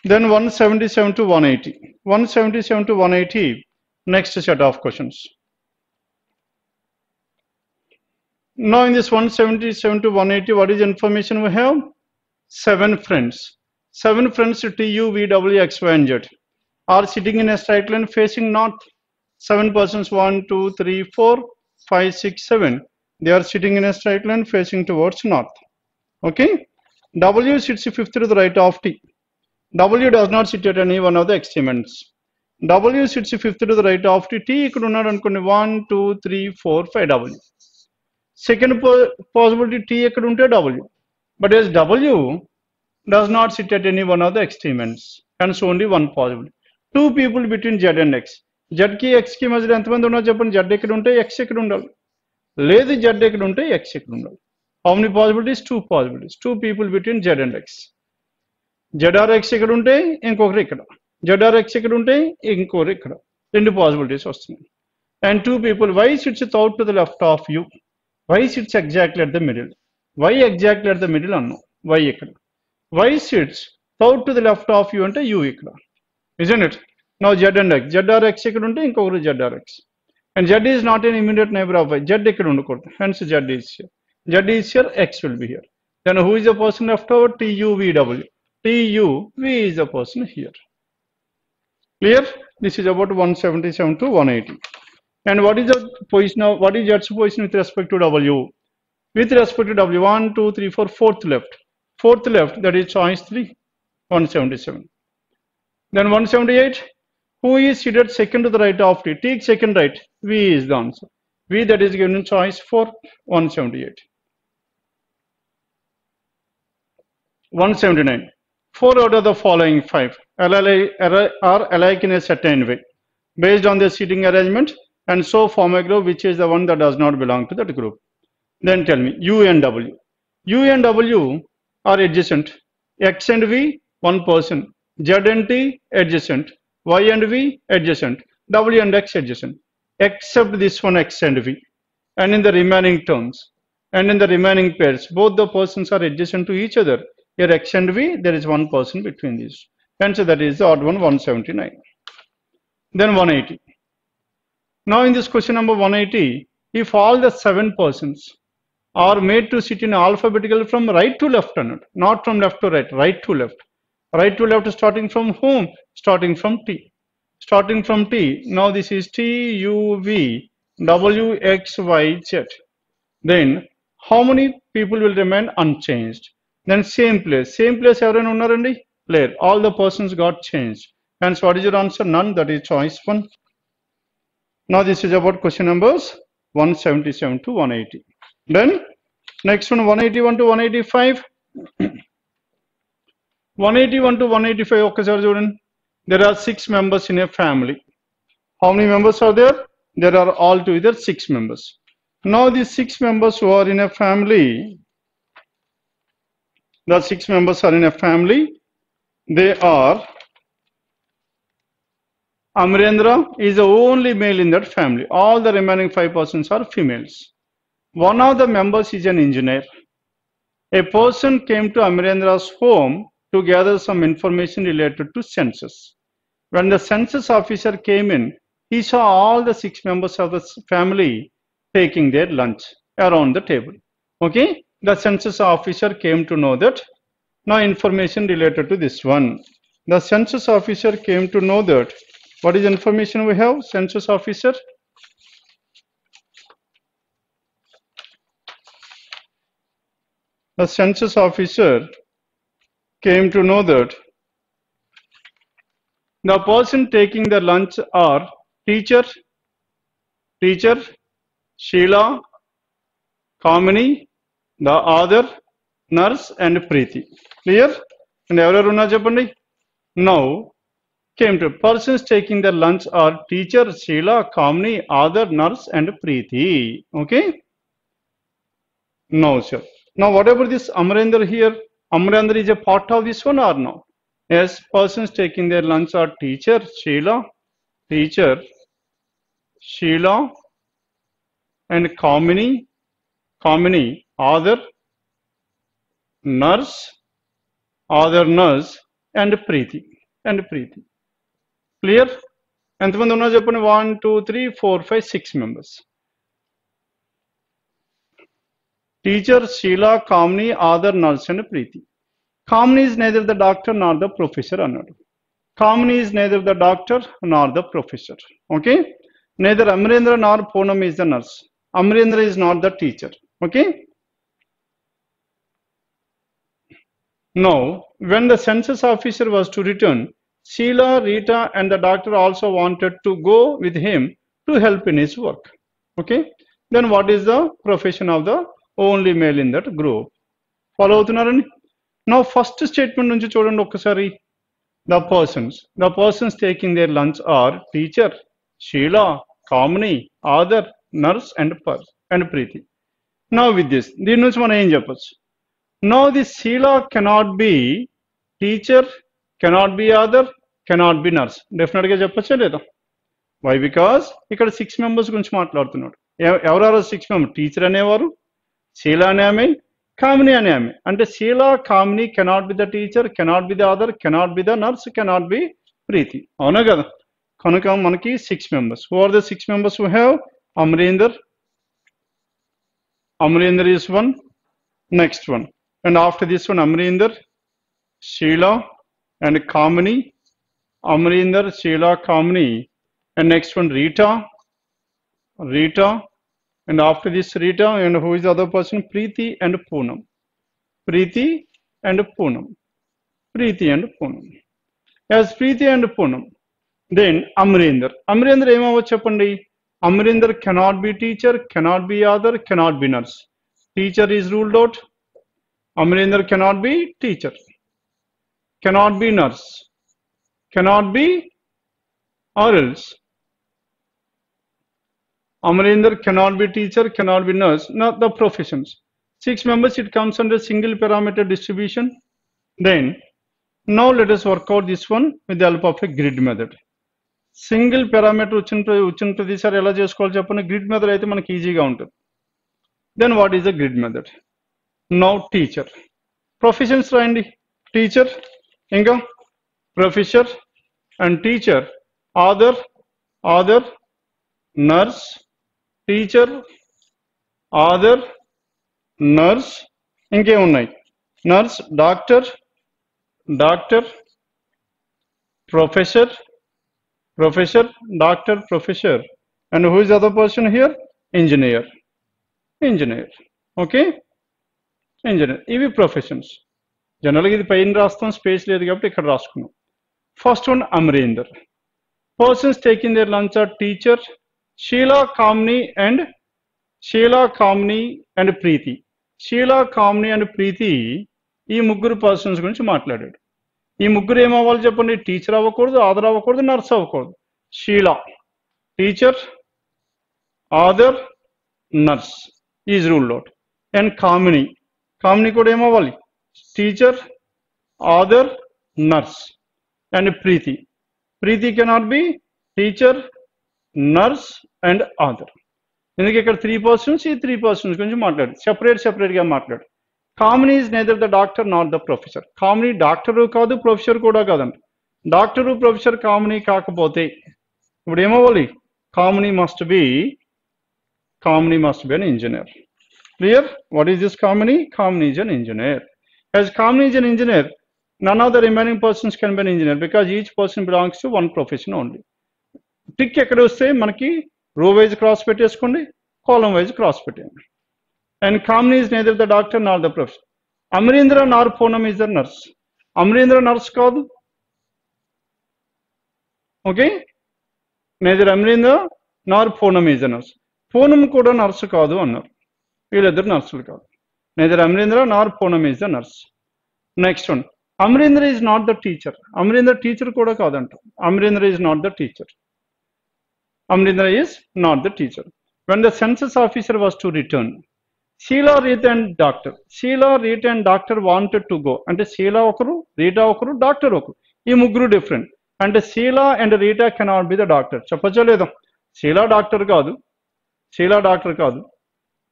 then 177 to 180 177 to 180 next set of questions. Now in this 177 to 180 what is information we have? Seven friends. Seven friends t u v w x y and z. Are sitting in a straight line facing north. Seven persons one two three four five six seven. They are sitting in a straight line facing towards north. Okay? W sits fifth to the right of t W does not sit at any one of the experiments. W sits fifth to the right of T. T ఇక్కడ ఉన్నాడు అనుకోండి one two three four five W second possibility tea ఎక్కడ ఉంటే W but S W does not SIT at any one of the experiments ends only one possibility two people between Z and X జెడ్కి ఎక్స్కి మధ్య ఎంతమంది ఉన్నారు చెప్పండి Z ఎక్కడ ఉంటే X ఎక్కడ ఉండాలి లేదు జెడ్ ఎక్కడ ఉంటే ఎక్స్ ఎక్కడ ఉండాలి how many possibilities two possibilities two people between Z and X ZRX ఇక్కడ ఉంటే ఇంకొకరు ఇక్కడ. జెడ్ఆర్ఎక్స్ ఇక్కడ ఉంటే ఇంకొకరు ఇక్కడ. రెండు పాసిబిలిటీస్ వస్తున్నాయి. And two people Y sits out to the left of U Y sits exactly at the middle Y exactly at the middle అన్నాం? వై ఇక్కడ? Y sits out to the left of U అంటే U ఇక్కడ. Isn't it నా Z and X ZRX ఇక్కడ ఉంటే ఇంకొకరు ZRX and Z is not an immediate neighbour of Y Z ఇక్కడ ఉండకూడదు. Hence Z is here Z is here X will be here then who is the person left over TUVW TUV is the person here. Clear? This is about 177 to 180. And what is the position of, what is Z's position with respect to W? With respect to W, 1, 2, 3, 4, fourth left. Fourth left, that is choice 3, 177. Then 178, who is seated second to the right of T? Take second right, V is the answer. V that is given in choice 4, 178. 179. Four out of the following five alli- are alike in a certain way based on the seating arrangement and so form a group which is the one that does not belong to that group. Then tell me U and W. U and W are adjacent. X and V, one person. Z and T, adjacent. Y and V, adjacent. W and X, adjacent. Except this one X and V. And in the remaining terms, and in the remaining pairs, both the persons are adjacent to each other. Here X and V, there is one person between these. Hence that is the odd one 179. Then 180. Now in this question number 180, if all the seven persons are made to sit in alphabetical from right to left not from left to right, right to left. Right to left starting from whom? Starting from T. Starting from T. Now this is T, U, V, W, X, Y, Z. Then how many people will remain unchanged? Then same place. Same place ఎవరైనా ఉన్నారండి లేరు all the persons got change and what is your answer none that is choice one Now this is about question numbers 177 to 180. Then next one 181 to 185. 181 to 185 ఒక్కసారి చూడండి there are six members in a family. How many members are there? There are all together six members. Now these six members who are in a family, the six members are in a family. They are Amrendra is the only male in that family. All the remaining five persons are females. One of the members is an engineer. A person came to Amrendra's home to gather some information related to census. When the census officer came in, he saw all the six members of the family taking their lunch around the table. Okay, the census officer came to know that now information related to this one. The census officer came to know that what is information we have? Census officer. The census officer came to know that the person taking the lunch are teacher, teacher, Sheila, Kamini, the other nurse and Preeti. Clear? And everyone Japandi? Now came to persons taking their lunch are teacher, Sheila, Kamini, other nurse and Preeti. Okay? No, sir. Now whatever this Amarendra here, Amarendra is a part of this one or no? Yes, persons taking their lunch are teacher, Sheila, teacher, Sheila and Kamini Kamini, other nurse other nurse and Preeti, and Preeti. Clear? and one two three four five six members. Teacher Sheila Kamni other nurse and Preeti. Kamni is neither the doctor nor the professor Kamni is neither the doctor nor the professor. Okay? Neither Amrindra nor Poonam is the nurse. Amrindra is not the teacher okay Now, when the census officer was to return, Sheila, Rita, and the doctor also wanted to go with him to help in his work. Okay? Then what is the profession of the only male in that group? Follow అవుతున్నారండి నా first statement నుంచి చూడండి ఒక్కసారి the persons the persons taking their lunch are teacher Sheela Kamini other nurse and per and ప్రీతి నా with this దీని నుంచి మనం ఏం చెప్పచ్చు? No the Sheila cannot be teacher cannot be other cannot be nurse డెఫినెట్గా చెప్పచ్చా లేదా? వై బికాస్ ఇక్కడ సిక్స్ మెంబర్స్ గురించి మాట్లాడుతున్నాడు. ఎవరెవరు సిక్స్ మెంబర్ టీచర్ అనేవారు శీల అనే ఆమె కామిని అనే ఆమె. అంటే Sheila Kamini cannot be the teacher cannot be the other cannot be the nurse cannot be Preeti అవునా కదా? కనుక మనకి six members who are the six members who have Amrinder Amarinder is one next one and after this one Amarinder Sheela and Kamini Amarinder Sheela Kamini and next one Rita, Rita, and after this Rita, and who is the other person? Preeti and Poonam. Preeti and Poonam. Preeti and Poonam. As Preeti and Poonam. Then Amrinder. Amrinder ఏమవ్వచ్చు చెప్పండి Amrinder cannot be teacher, cannot be other, cannot be nurse. Teacher is ruled out. Amrinder cannot be teacher, cannot be nurse, cannot be or else. Amarinder cannot be teacher, cannot be nurse, not the professions. Six members, it comes under single parameter distribution. Then, now let us work out this one with the help of a grid method. Single parameter వచ్చిన ప్ర- వచ్చిన ప్రతిసారి ఎలా చేసుకోవాలి చెప్పండి grid method అయితే మనకి ఈజీగా ఉంటుంది then what is the grid method now teacher professions రాయండి టీచర్ ఇంకా professor and teacher other other nurse teacher other nurse ఇంకేమున్నాయి nurse doctor doctor professor professor doctor professor and who is other person here engineer engineer okay engineer ఇవి professions జనరల్గా ఇది పైన రాస్తాం space లేదు కాబట్టి ఇక్కడ రాసుకున్నాం. First one Amrinder persons taking their lunch are teacher Sheila Kamini and Sheila Kamini and Preeti Sheila Kamini and Preeti ఈ ముగ్గురు పర్సన్స్ గురించి మాట్లాడాడు. ఈ ముగ్గురు ఏమవ్వాలి చెప్పండి? టీచర్ అవ్వకూడదు ఆదర్ అవ్వకూడదు నర్స్ అవ్వకూడదు. Sheila teacher other nurse is rule out and Kamini Kamini కూడా ఏమవ్వాలి teacher other nurse and Preeti Preeti cannot be teacher nurse and other ఎందుకంటే ఇక్కడ త్రీ పర్సన్స్ ఈ త్రీ పర్సన్స్ గురించి మాట్లాడు. సెపరేట్ సెపరేట్గా మాట్లాడు. Kamini is neither the doctor not the professor Kamini doctor కాదు ప్రొఫెసర్ కూడా కాదండి. డాక్టరు ప్రొఫెసర్ కామనీ కాకపోతే ఇప్పుడు ఏమవ్వాలి Kamini must be Kamini must be an engineer clear what is this Kamini? Kamini is an engineer as Kamini is an engineer none of the remaining persons can be an engineer because each person belongs to one profession only. Tick ఎక్కడ వస్తే మనకి row wise cross పెట్టేసుకోండి column wise cross పెట్టేయండి. And Kamani is neither the doctor nor the professor అమరీంద్ర Nar Poonam is the nurse అమరీంద్ర nurse కాదు okay neither అమరీంద్ర Nar Poonam is the nurse Poonam కూడా nurse కాదు అన్నారు వీళ్ళిద్దరు నర్సులు కాదు neither అమరీంద్ర Nar Poonam is the nurse next one అమరీంద్ర is not the teacher అమరీంద్ర teacher కూడా కాదంట అమరీంద్ర is not the teacher అమరీంద్ర is not the teacher when the census officer was to return Sheila Rita and doctor Sheila Rita and doctor wanted to go అంటే షీలా ఒకరు Rita ఒకరు doctor ఒకరు. ఈ ముగ్గురు different అంటే Sheila and Rita cannot be the doctor చెప్పచ్చా లేదా Sheela doctor కాదు. Sheela doctor కాదు.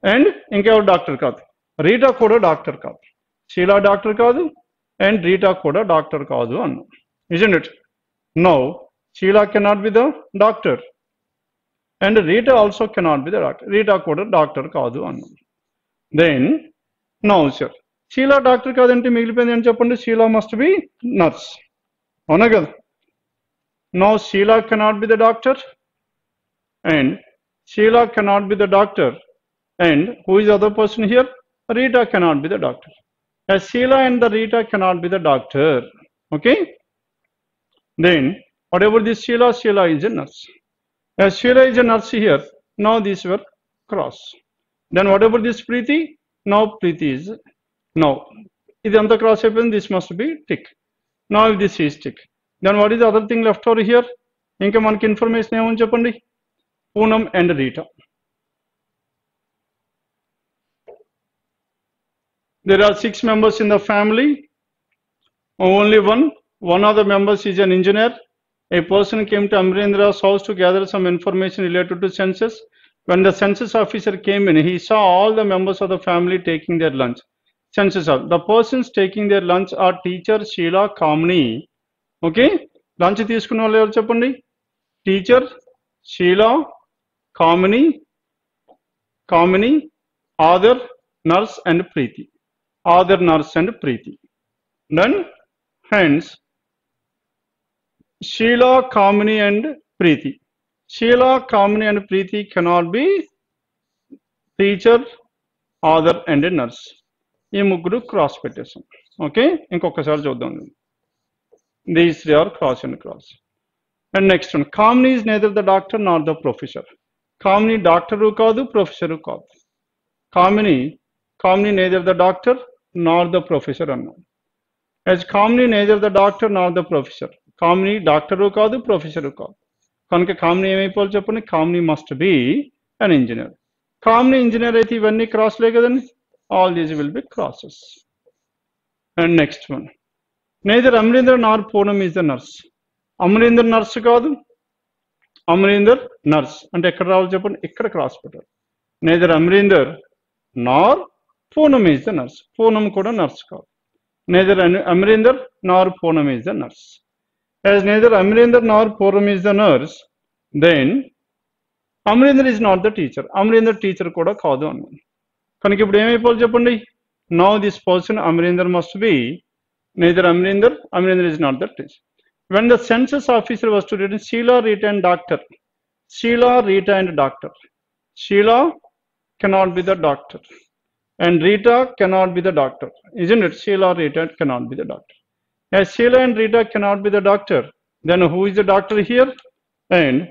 అండ్ ఇంకెవరు డాక్టర్ కాదు? రీటా కూడా డాక్టర్ కాదు. షీలా డాక్టర్ కాదు. అండ్ రీటా కూడా డాక్టర్ కాదు అన్నాం. Isn't it no Sheila cannot be the doctor and Rita also cannot be the doctor Rita కూడా డాక్టర్ కాదు అన్నాం. Then no sir Sheila doctor కాదంటే మిగిలిపోయింది అని చెప్పండి షీలా మస్ట్ బి నర్స్ అవునా కదా no Sheila cannot be the doctor and Sheila cannot be the doctor and who is other person here Rita cannot be the doctor as Sheila and the Rita cannot be the doctor. Okay? Then, whatever this Sheila, Sheila is a nurse. As Sheila is a nurse here, now these were cross. Then whatever this Preeti, now Preeti is now. ఇది అంతా cross అయిపోయింది this must be tick నా this is tick then what is other thing left over here ఇంకా మనకి information ఏమని చెప్పండి Poonam and Rita there are six members in the family Only one. One of the members is an engineer. A person came to Amrendra's house to gather some information related to census. When the census officer came in, he saw all the members of the family taking their lunch. Census of the persons taking their lunch are teacher Sheila Kamini. Okay lunch తీసుకున్న వాళ్ళు ఎవరు చెప్పండి teacher Sheela Kamini Kamini other nurse and Preethi other nurse and Preethi then hence Sheela Kamini and Preeti Sheela Kamini and Preethi cannot be teacher other and nurse ఈ ముగ్గురు cross పెట్టేసాం okay ఇంకొకసారి చూద్దాం these three are cross and cross and next one Kamini is neither the doctor not the professor Kamini doctor కాదు professor కాదు కామిని కామిని neither the doctor not the professor అన్నాం as Kamini neither the doctor not the professor Kamini doctor కాదు professor కాదు కనుక కామ్ని ఏమైపోవాలి చెప్పండి? Kamini must be an engineer Kamini engineer అయితే ఇవన్నీ క్రాస్లే కదండి? All these will be crosses and next one neither Amrinder nor Poonam is the nurse Amrinder nurse కాదు. అమరీందర్ నర్స్ అంటే ఎక్కడ రావాలి చెప్పండి? ఇక్కడ క్రాస్ పెట్టారు neither Amrinder nor Poonam is the nurse Poonam కూడా నర్స్ కాదు. Neither Amrinder nor Poonam is the nurse as neither Amrinder nor Poonam is the nurse then Amarinder is not the teacher Amarinder teacher కూడా కాదు అన్నాను కనుక ఇప్పుడు ఏమైపోవాలి చెప్పండి now this person Amarinder must be neither Amarinder Amarinder is not the teacher when the census officer was to return Sheela return doctor Sheela return doctor Sheela cannot be the doctor and Rita cannot be the doctor isn't it Sheila Rita cannot be the doctor as Sheila and Rita cannot be the doctor then who is the doctor here and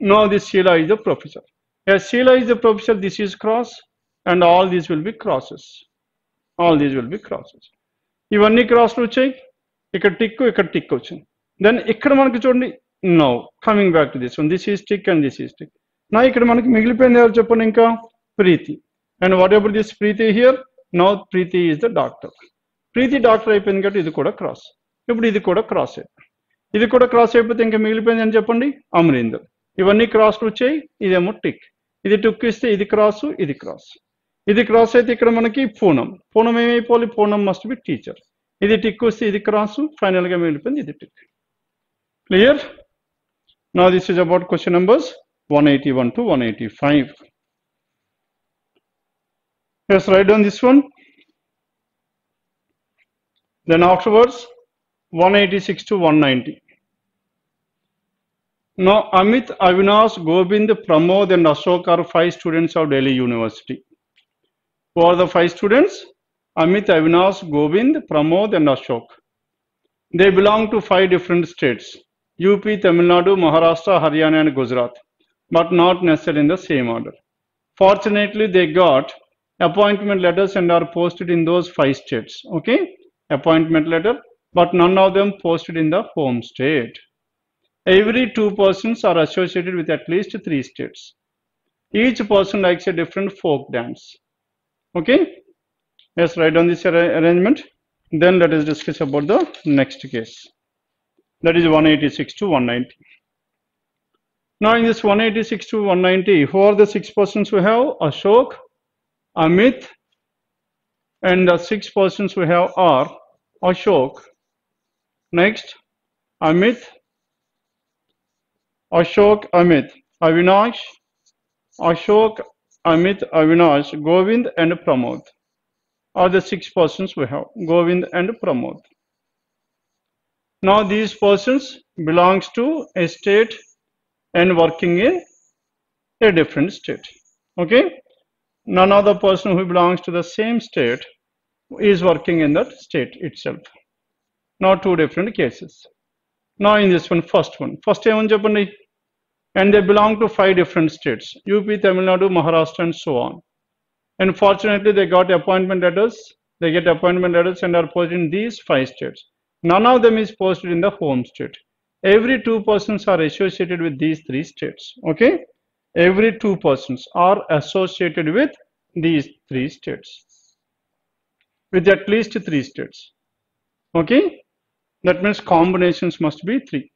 now this Sheila is the professor as Sheila is the professor this is cross and all these will be crosses all these will be crosses ఇవన్నీ క్రాస్లు వచ్చాయి ఇక్కడ tick ఇక్కడ tick వచ్చింది then ఇక్కడ మనకి చూడండి no coming back to this one this is tick and this is tick నా ఇక్కడ మనకి మిగిలిపోయింది ఎవరు చెప్పండి ఇంకా ప్రీతి and what ever this Preethi here no Preethi is the doctor Preeti doctor అయిపోయింది కాబట్టి ఇది కూడా క్రాస్ ఇప్పుడు ఇది కూడా క్రాస్ ఇది కూడా క్రాస్ అయిపోతే ఇంకా మిగిలిపోయింది అని చెప్పండి? అమరీందర్ ఇవన్నీ క్రాస్లు వచ్చాయి ఇదేమో టిక్ ఇది టుక్ ఇస్తే ఇది క్రాస్ ఇది క్రాస్ ఇది క్రాస్ అయితే ఇక్కడ మనకి పూనం. పూనం ఏమైపోవాలి? పూనం మస్ట్ బి టీచర్ ఇది టిక్ వస్తే ఇది క్రాస్ ఫైనల్గా మిగిలిపోయింది ఇది టిక్ క్లియర్ నా this is about question numbers 181 to 185 yes write down this one. Then afterwards 186 to 190 now amit avinash gobind pramod and ashok are five students of delhi university who are the five students amit avinash gobind pramod and ashok they belong to five different states up tamil nadu maharashtra haryana and gujarat but not necessarily in the same order. Fortunately, they got appointment letters and are posted in those five states. Okay, appointment letter, but none of them posted in the home state. Every two persons are associated with at least three states. Each person likes a different folk dance. Okay, let's write down this arra- arrangement. Then let us discuss about the next case. That is 186 to 190. Now in this 186 to 190, who are the six persons we have? Ashok, Amit, and the six persons we have are Ashok. Next, Amit, Ashok, Amit, Avinash, Ashok, Amit, Avinash, Govind, and Pramod are the six persons we have. Govind and Pramod. Now these persons belongs to a state and working in a different state. Okay? none other person who belongs to the same state is working in that state itself. Now two different cases. Now in this one, first one. First one Japani. And they belong to five different states. UP, Tamil Nadu, Maharashtra and so on. Unfortunately, they got appointment letters. They get appointment letters and are posted in these five states. None of them is posted in the home state. Every two persons are associated with these three states. Okay every two persons are associated with these three states with at least three states Okay, that means combinations must be three.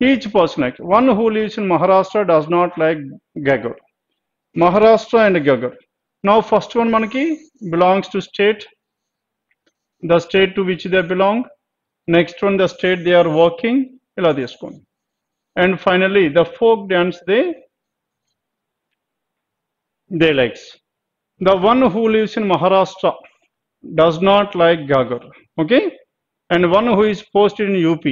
Each person like one who lives in Maharashtra does not like Gagar. Maharashtra and Gagar. Now first one manaki belongs to state, the state to which they belong. Next one the state they are working. ఇలా తీసుకోండి and finally the folk dance they they likes. The one who lives in Maharashtra does not like Gagar. Okay? And one who is posted in UP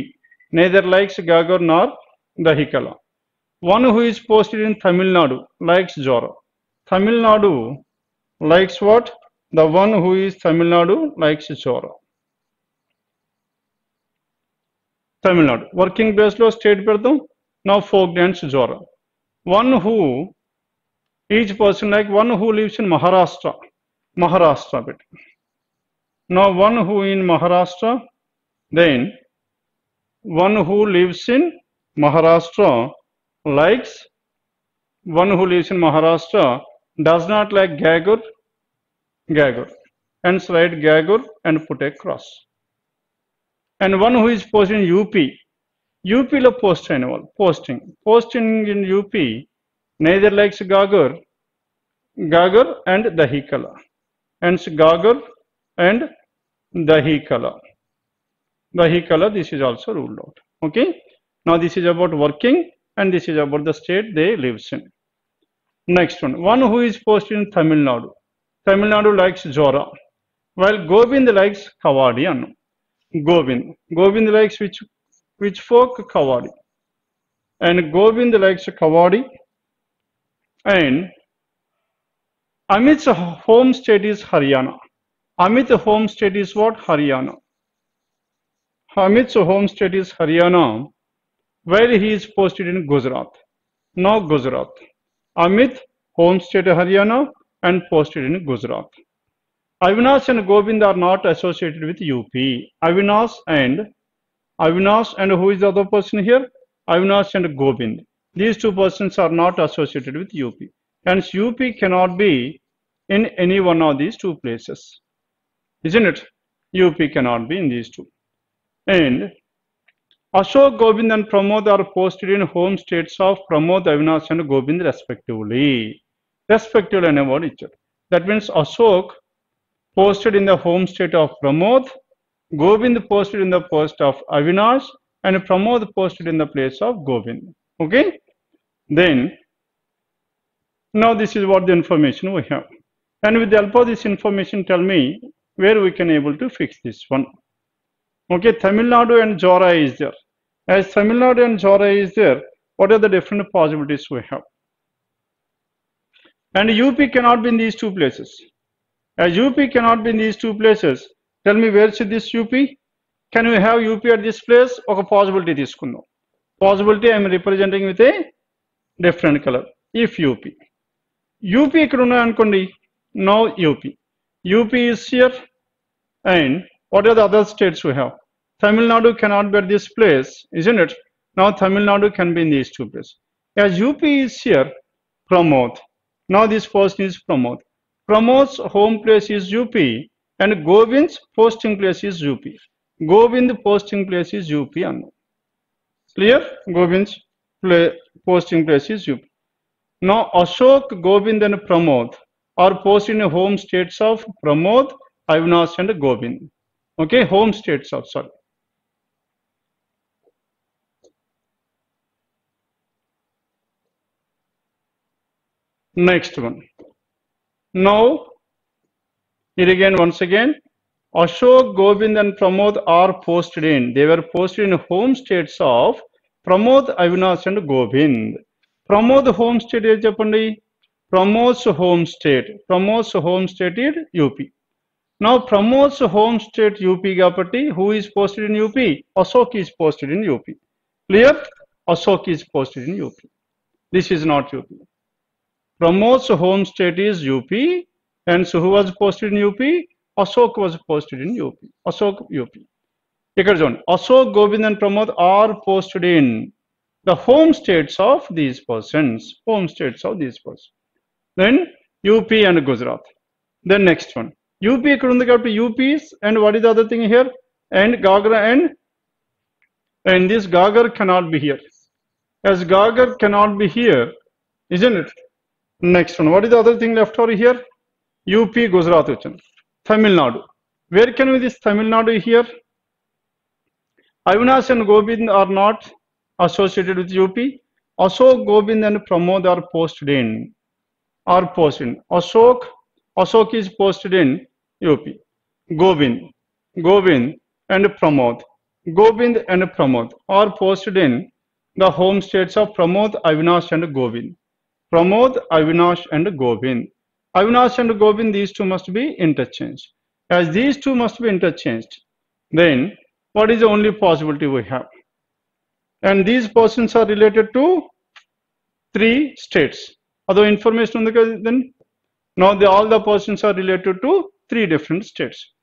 neither likes Gagar nor the Hikala. One who is posted in Tamil Nadu likes Jora. Tamil Nadu likes what? The one who is Tamil Nadu likes Jora. Tamil Nadu. Working based law state birth now folk dance Jora. One who each person like one who lives in Maharashtra, Maharashtra bit. Now one who in Maharashtra, then one who lives in Maharashtra likes one who lives in Maharashtra does not like Gagur, Gagur, and slide Gagur and put a cross. And one who is posting UP, UP lo post annual posting. Posting in UP Neither likes Gagar, Gagar and Dahikala. Hence Gagar and Dahikala. Dahikala, this is also ruled out. Okay. Now this is about working and this is about the state they lives in. Next one. One who is posted in Tamil Nadu. Tamil Nadu likes Jora. While Govind likes Kavadi. Anno. Govind. Govind likes which which folk Kavadi. And Govind likes Kavadi and amit's home state is haryana Amit's home state is what haryana amit's home state is haryana while he is posted in Gujarat. Now Gujarat. Amit, home state Haryana and posted in Gujarat. Avinash and Govind are not associated with UP. Avinash and Avinash and who is the other person here? Avinash and Govind. These two persons are not associated with UP. Hence, UP cannot be in any one of these two places. Isn't it? UP cannot be in these two. And Ashok Govind and Pramod are posted in home states of Pramod, Avinash and Govind respectively. Respectively and about each other. That means Ashok posted in the home state of Pramod, Govind posted in the post of Avinash and Pramod posted in the place of Govind. Okay? Then, now this is what the information we have. And with the help of this information, tell me where we can able to fix this one. Okay, Tamil Nadu and Jora is there. As Tamil Nadu and Jora is there, what are the different possibilities we have? And UP cannot be in these two places. As UP cannot be in these two places, tell me where should this UP? Can we have UP at this place? Okay, possibility this kuno. Possibility I am representing with a different color. If UP. UP ఇక్కడ ఉన్నాయి అనుకోండి no UP. UP is here and what are the other states we have? Tamil Nadu cannot be at this place, isn't it? Now Tamil Nadu can be in these two places. As UP is here, Pramod. Now this person is Pramod. Pramod's home place is UP and Govind's posting place is UP. Govind posting place is UP. Annu. Clear? Govind's pla posting places UP. Now Ashok, Govind and Pramod are posted in home states of Pramod, Avinash and Govind. Okay, home states of, sorry. Next one. Now, here again, once again, Ashok, Govind and Pramod are posted in. They were posted in home states of Pramod, Avinash and Govind. Pramod home state is చెప్పండి Pramod's home state. Pramod's home state is UP. Now Pramod's home state UP కాబట్టి who is posted in UP? Ashok is posted in UP. Clear? Ashok is posted in UP. This is not UP. Pramod's home state is UP and so who was posted in UP? Ashok was posted in UP. Ashok UP. Eckerjohn, Ashok, Govind and Pramod are posted in the home states of these persons, home states of these persons. Then UP and Gujarat. Then next one. UP, Kurundakapta, UPs and what is the other thing here? And Gagra and, and this Gagar cannot be here. As Gagar cannot be here, isn't it? Next one. What is the other thing left over here? UP, Gujarat, Tamil Nadu. Where can we this Tamil Nadu here? Avinash and Gobind are not associated with UP. Ashok, Gobind and Pramod are posted in. Are posted in. Ashok, Ashok is posted in UP. Gobind, Gobind and Pramod. Gobind and Pramod are posted in the home states of Pramod, Avinash and Gobind. Pramod, Avinash and Gobind. Avinash and Gobind, these two must be interchanged. As these two must be interchanged, then what is the only possibility we have? And these persons are related to three states. Other information on the then now the, all the persons are related to three different states.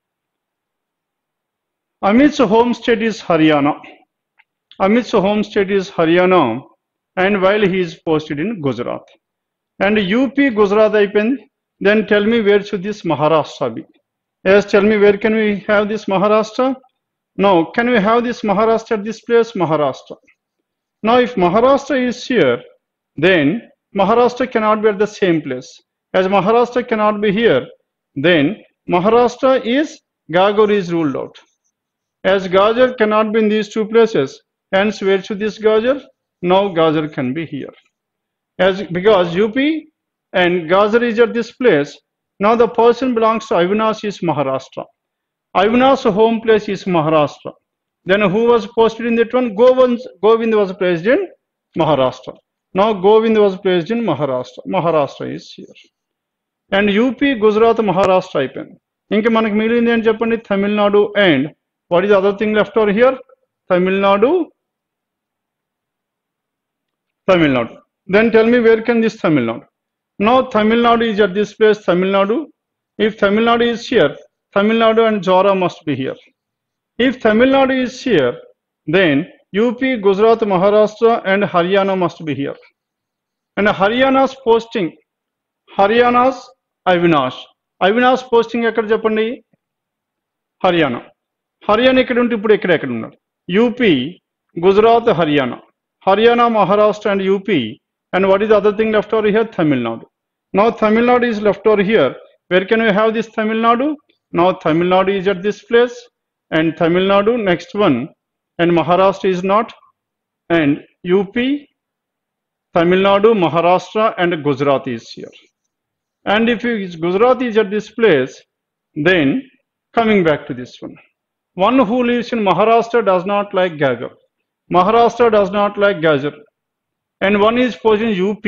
Amit's home state is Haryana. Amit's home state is Haryana and while he is posted in Gujarat. And UP Gujarat Ipen, then tell me where should this Maharashtra be? Yes, tell me where can we have this Maharashtra? No, can we have this Maharashtra at this place? Maharashtra. Now if Maharashtra is here, then Maharashtra cannot be at the same place. As Maharashtra cannot be here, then Maharashtra is Gagar is ruled out. As Gajar cannot be in these two places, hence where should this Gajar? Now Gajar can be here. As because UP and Gajar is at this place, now the person belongs to Avinash is Maharashtra. Avinash's home place is Maharashtra. Then who was posted in that one? Govind, Govind was placed in Maharashtra. Now Govind was placed in Maharashtra. Maharashtra is here. And UP Gujarat Maharashtra అయిపోయింది ఇంకా మనకి మిగిలింది ఏంటి చెప్పండి Tamil Nadu and what is other thing left over here Tamil Nadu Tamil Nadu then tell me where can this Tamil Nadu no Tamil Nadu is at this place Tamil Nadu if Tamil Nadu is here Tamil Nadu and Zora must be here if Tamil Nadu is here then UP Gujarat Maharashtra and Haryana must be here and Haryana's posting Haryana's Avinash Avinash posting ఎక్కడ చెప్పండి హర్యానా హర్యానా ఎక్కడ ఉంటే ఇప్పుడు ఎక్కడ ఎక్కడ ఉన్నాడు UP Gujarat Haryana Haryana Maharashtra and UP and what is other thing left over here Tamil Nadu now Tamil Nadu is left over here where can you have this Tamil Nadu Now Tamil Nadu is at this place and Tamil Nadu next one and Maharashtra is not and UP, Tamil Nadu, Maharashtra and Gujarat is here. And if Gujarat is at this place, then coming back to this one. One who lives in Maharashtra does not like Gagar. Maharashtra does not like Gajar. And one is posted in UP.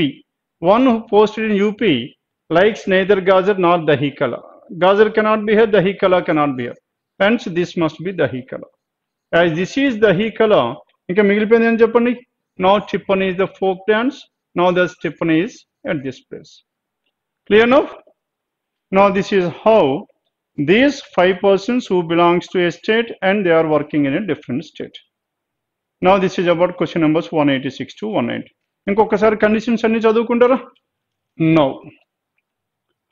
One who posted in UP likes neither Gajar nor Dahikala. Gajar cannot be here, Dahikala cannot be here. Hence, this must be Dahikala. As this is Dahikala, ఇంకా మిగిలిపోయింది ఏం చెప్పండి now Tiffany is the folk dance. Now the Tiffany is at this place. Clear enough? Now this is how these five persons who belongs to a state and they are working in a different state. Now this is about question numbers 186 to 190. ఇంకొకసారి conditions అన్ని చదువుకుంటారా no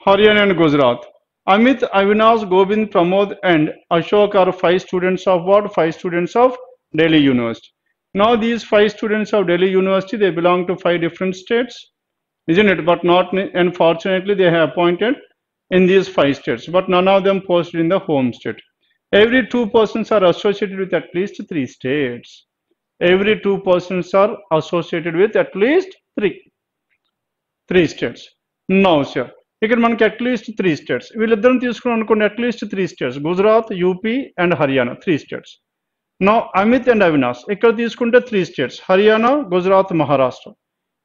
Haryana and Gujarat Amit, Avinash, Govind, Pramod, and Ashok are five students of what? Five students of Delhi University. Now these five students of Delhi University, they belong to five different states, isn't it? But not, unfortunately, they have appointed in these five states, but none of them posted in the home state. Every two persons are associated with at least three states. Every two persons are associated with at least three, three states. Now, sir, ఇక్కడ మనకి at least three states వీళ్ళిద్దరం తీసుకున్నాం అనుకోండి at least three states Gujarat UP and Haryana three states no Amit and Avinash ఇక్కడ తీసుకుంటే three states Haryana Gujarat Maharashtra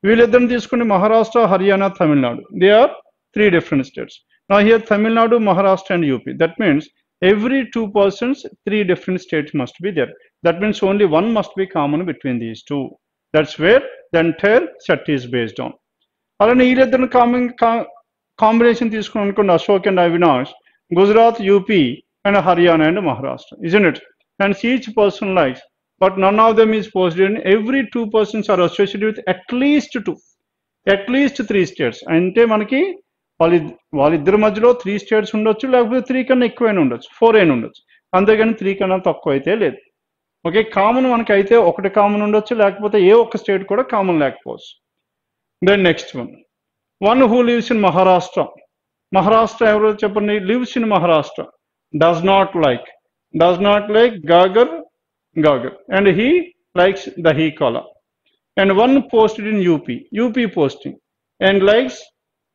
వీళ్ళిద్దరిని తీసుకుంటే Maharashtra Haryana Tamil Nadu they are three different states నా here Tamil Nadu Maharashtra and UP that means every two persons three different states must be there that means only one must be common between these two that's where the entire set is based on అలానే వీళ్ళిద్దరిని common combination తీసుకుని అనుకోండి Ashok and Avinash Gujarat UP and Haryana and Maharashtra is it and each person life but none of them is posted every two persons are associated with at least two at least three states అంటే మనకి వాళ్ళ వాళ్ళిద్దరి మధ్యలో three states ఉండొచ్చు లేకపోతే three కన్నా ఎక్కువైనా ఉండొచ్చు ఫోర్ అయినా ఉండొచ్చు. అంతేగాని త్రీ కన్నా తక్కువ అయితే లేదు. ఓకే కామన్ మనకి అయితే ఒకటి కామన్ ఉండొచ్చు లేకపోతే ఏ ఒక్క స్టేట్ కూడా కామన్ లేకపోవచ్చు. Then next one One who lives in Maharashtra, Maharashtra average Japanese lives in Maharashtra, does not like, does not like Gajar, Gajar, and he likes Dahi Kala. And one posted in UP, UP posting, and likes,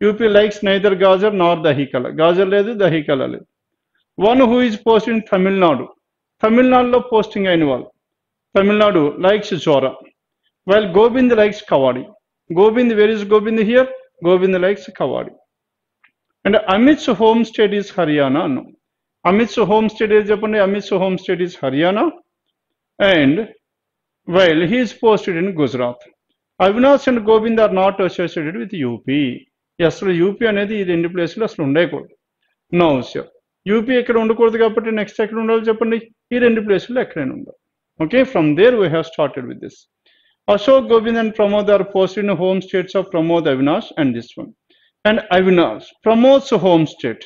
UP likes neither Gajar nor Dahi Kala. Gajar likes Dahi Kala. One who is posted in Tamil Nadu, Tamil Nadu posting annual, Tamil Nadu likes జోరా while Govind likes Kawadi. Govind, where is Govind here? Govinda likes కవాడి. And Amit home studies Haryana అన్నాం. Amit home studies చెప్పండి Amit home studies Haryana? And well he's posted in Gujarat. Avinash and Govind are not associated with UP. అసలు UP అనేది ఈ రెండు ప్లేసులు అసలు ఉండకూడదు. నో అవసరం యూపీ ఎక్కడ ఉండకూడదు కాబట్టి నెక్స్ట్ ఎక్కడ ఉండాలి చెప్పండి. ఈ రెండు ప్లేసులు ఎక్కడైనా ఉండవు okay from there we have started with this Ashok Govind and Pramod are posted in home states of Pramod Avinash and this one. And Avinash, Pramod's a home state.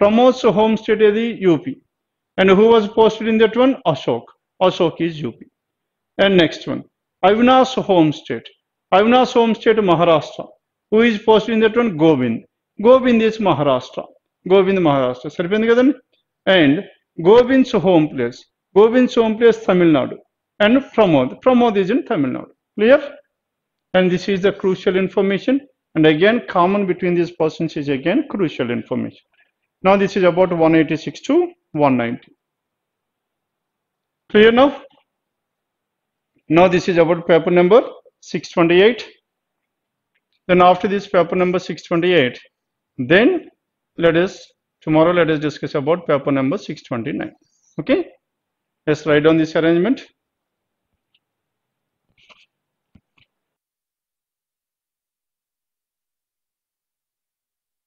Pramod's a home state is the UP. And who was posted in that one? Ashok. Ashok is UP. And next one. Avinash home state. Avinash home state Maharashtra. Who is posted in that one? Govind. Govind is Maharashtra. Govind Maharashtra. Saripendra And Govind's home place. Govind's home place Tamil Nadu. And Pramod. Pramod is in Tamil Nadu clear? And this is the crucial information. And again common between these persons is again crucial information. Now this is about 186 to 190 clear now? Now this is about paper number 628 then after this paper number 628 then let us tomorrow let us discuss about paper number 629 okay? Let's write down this arrangement.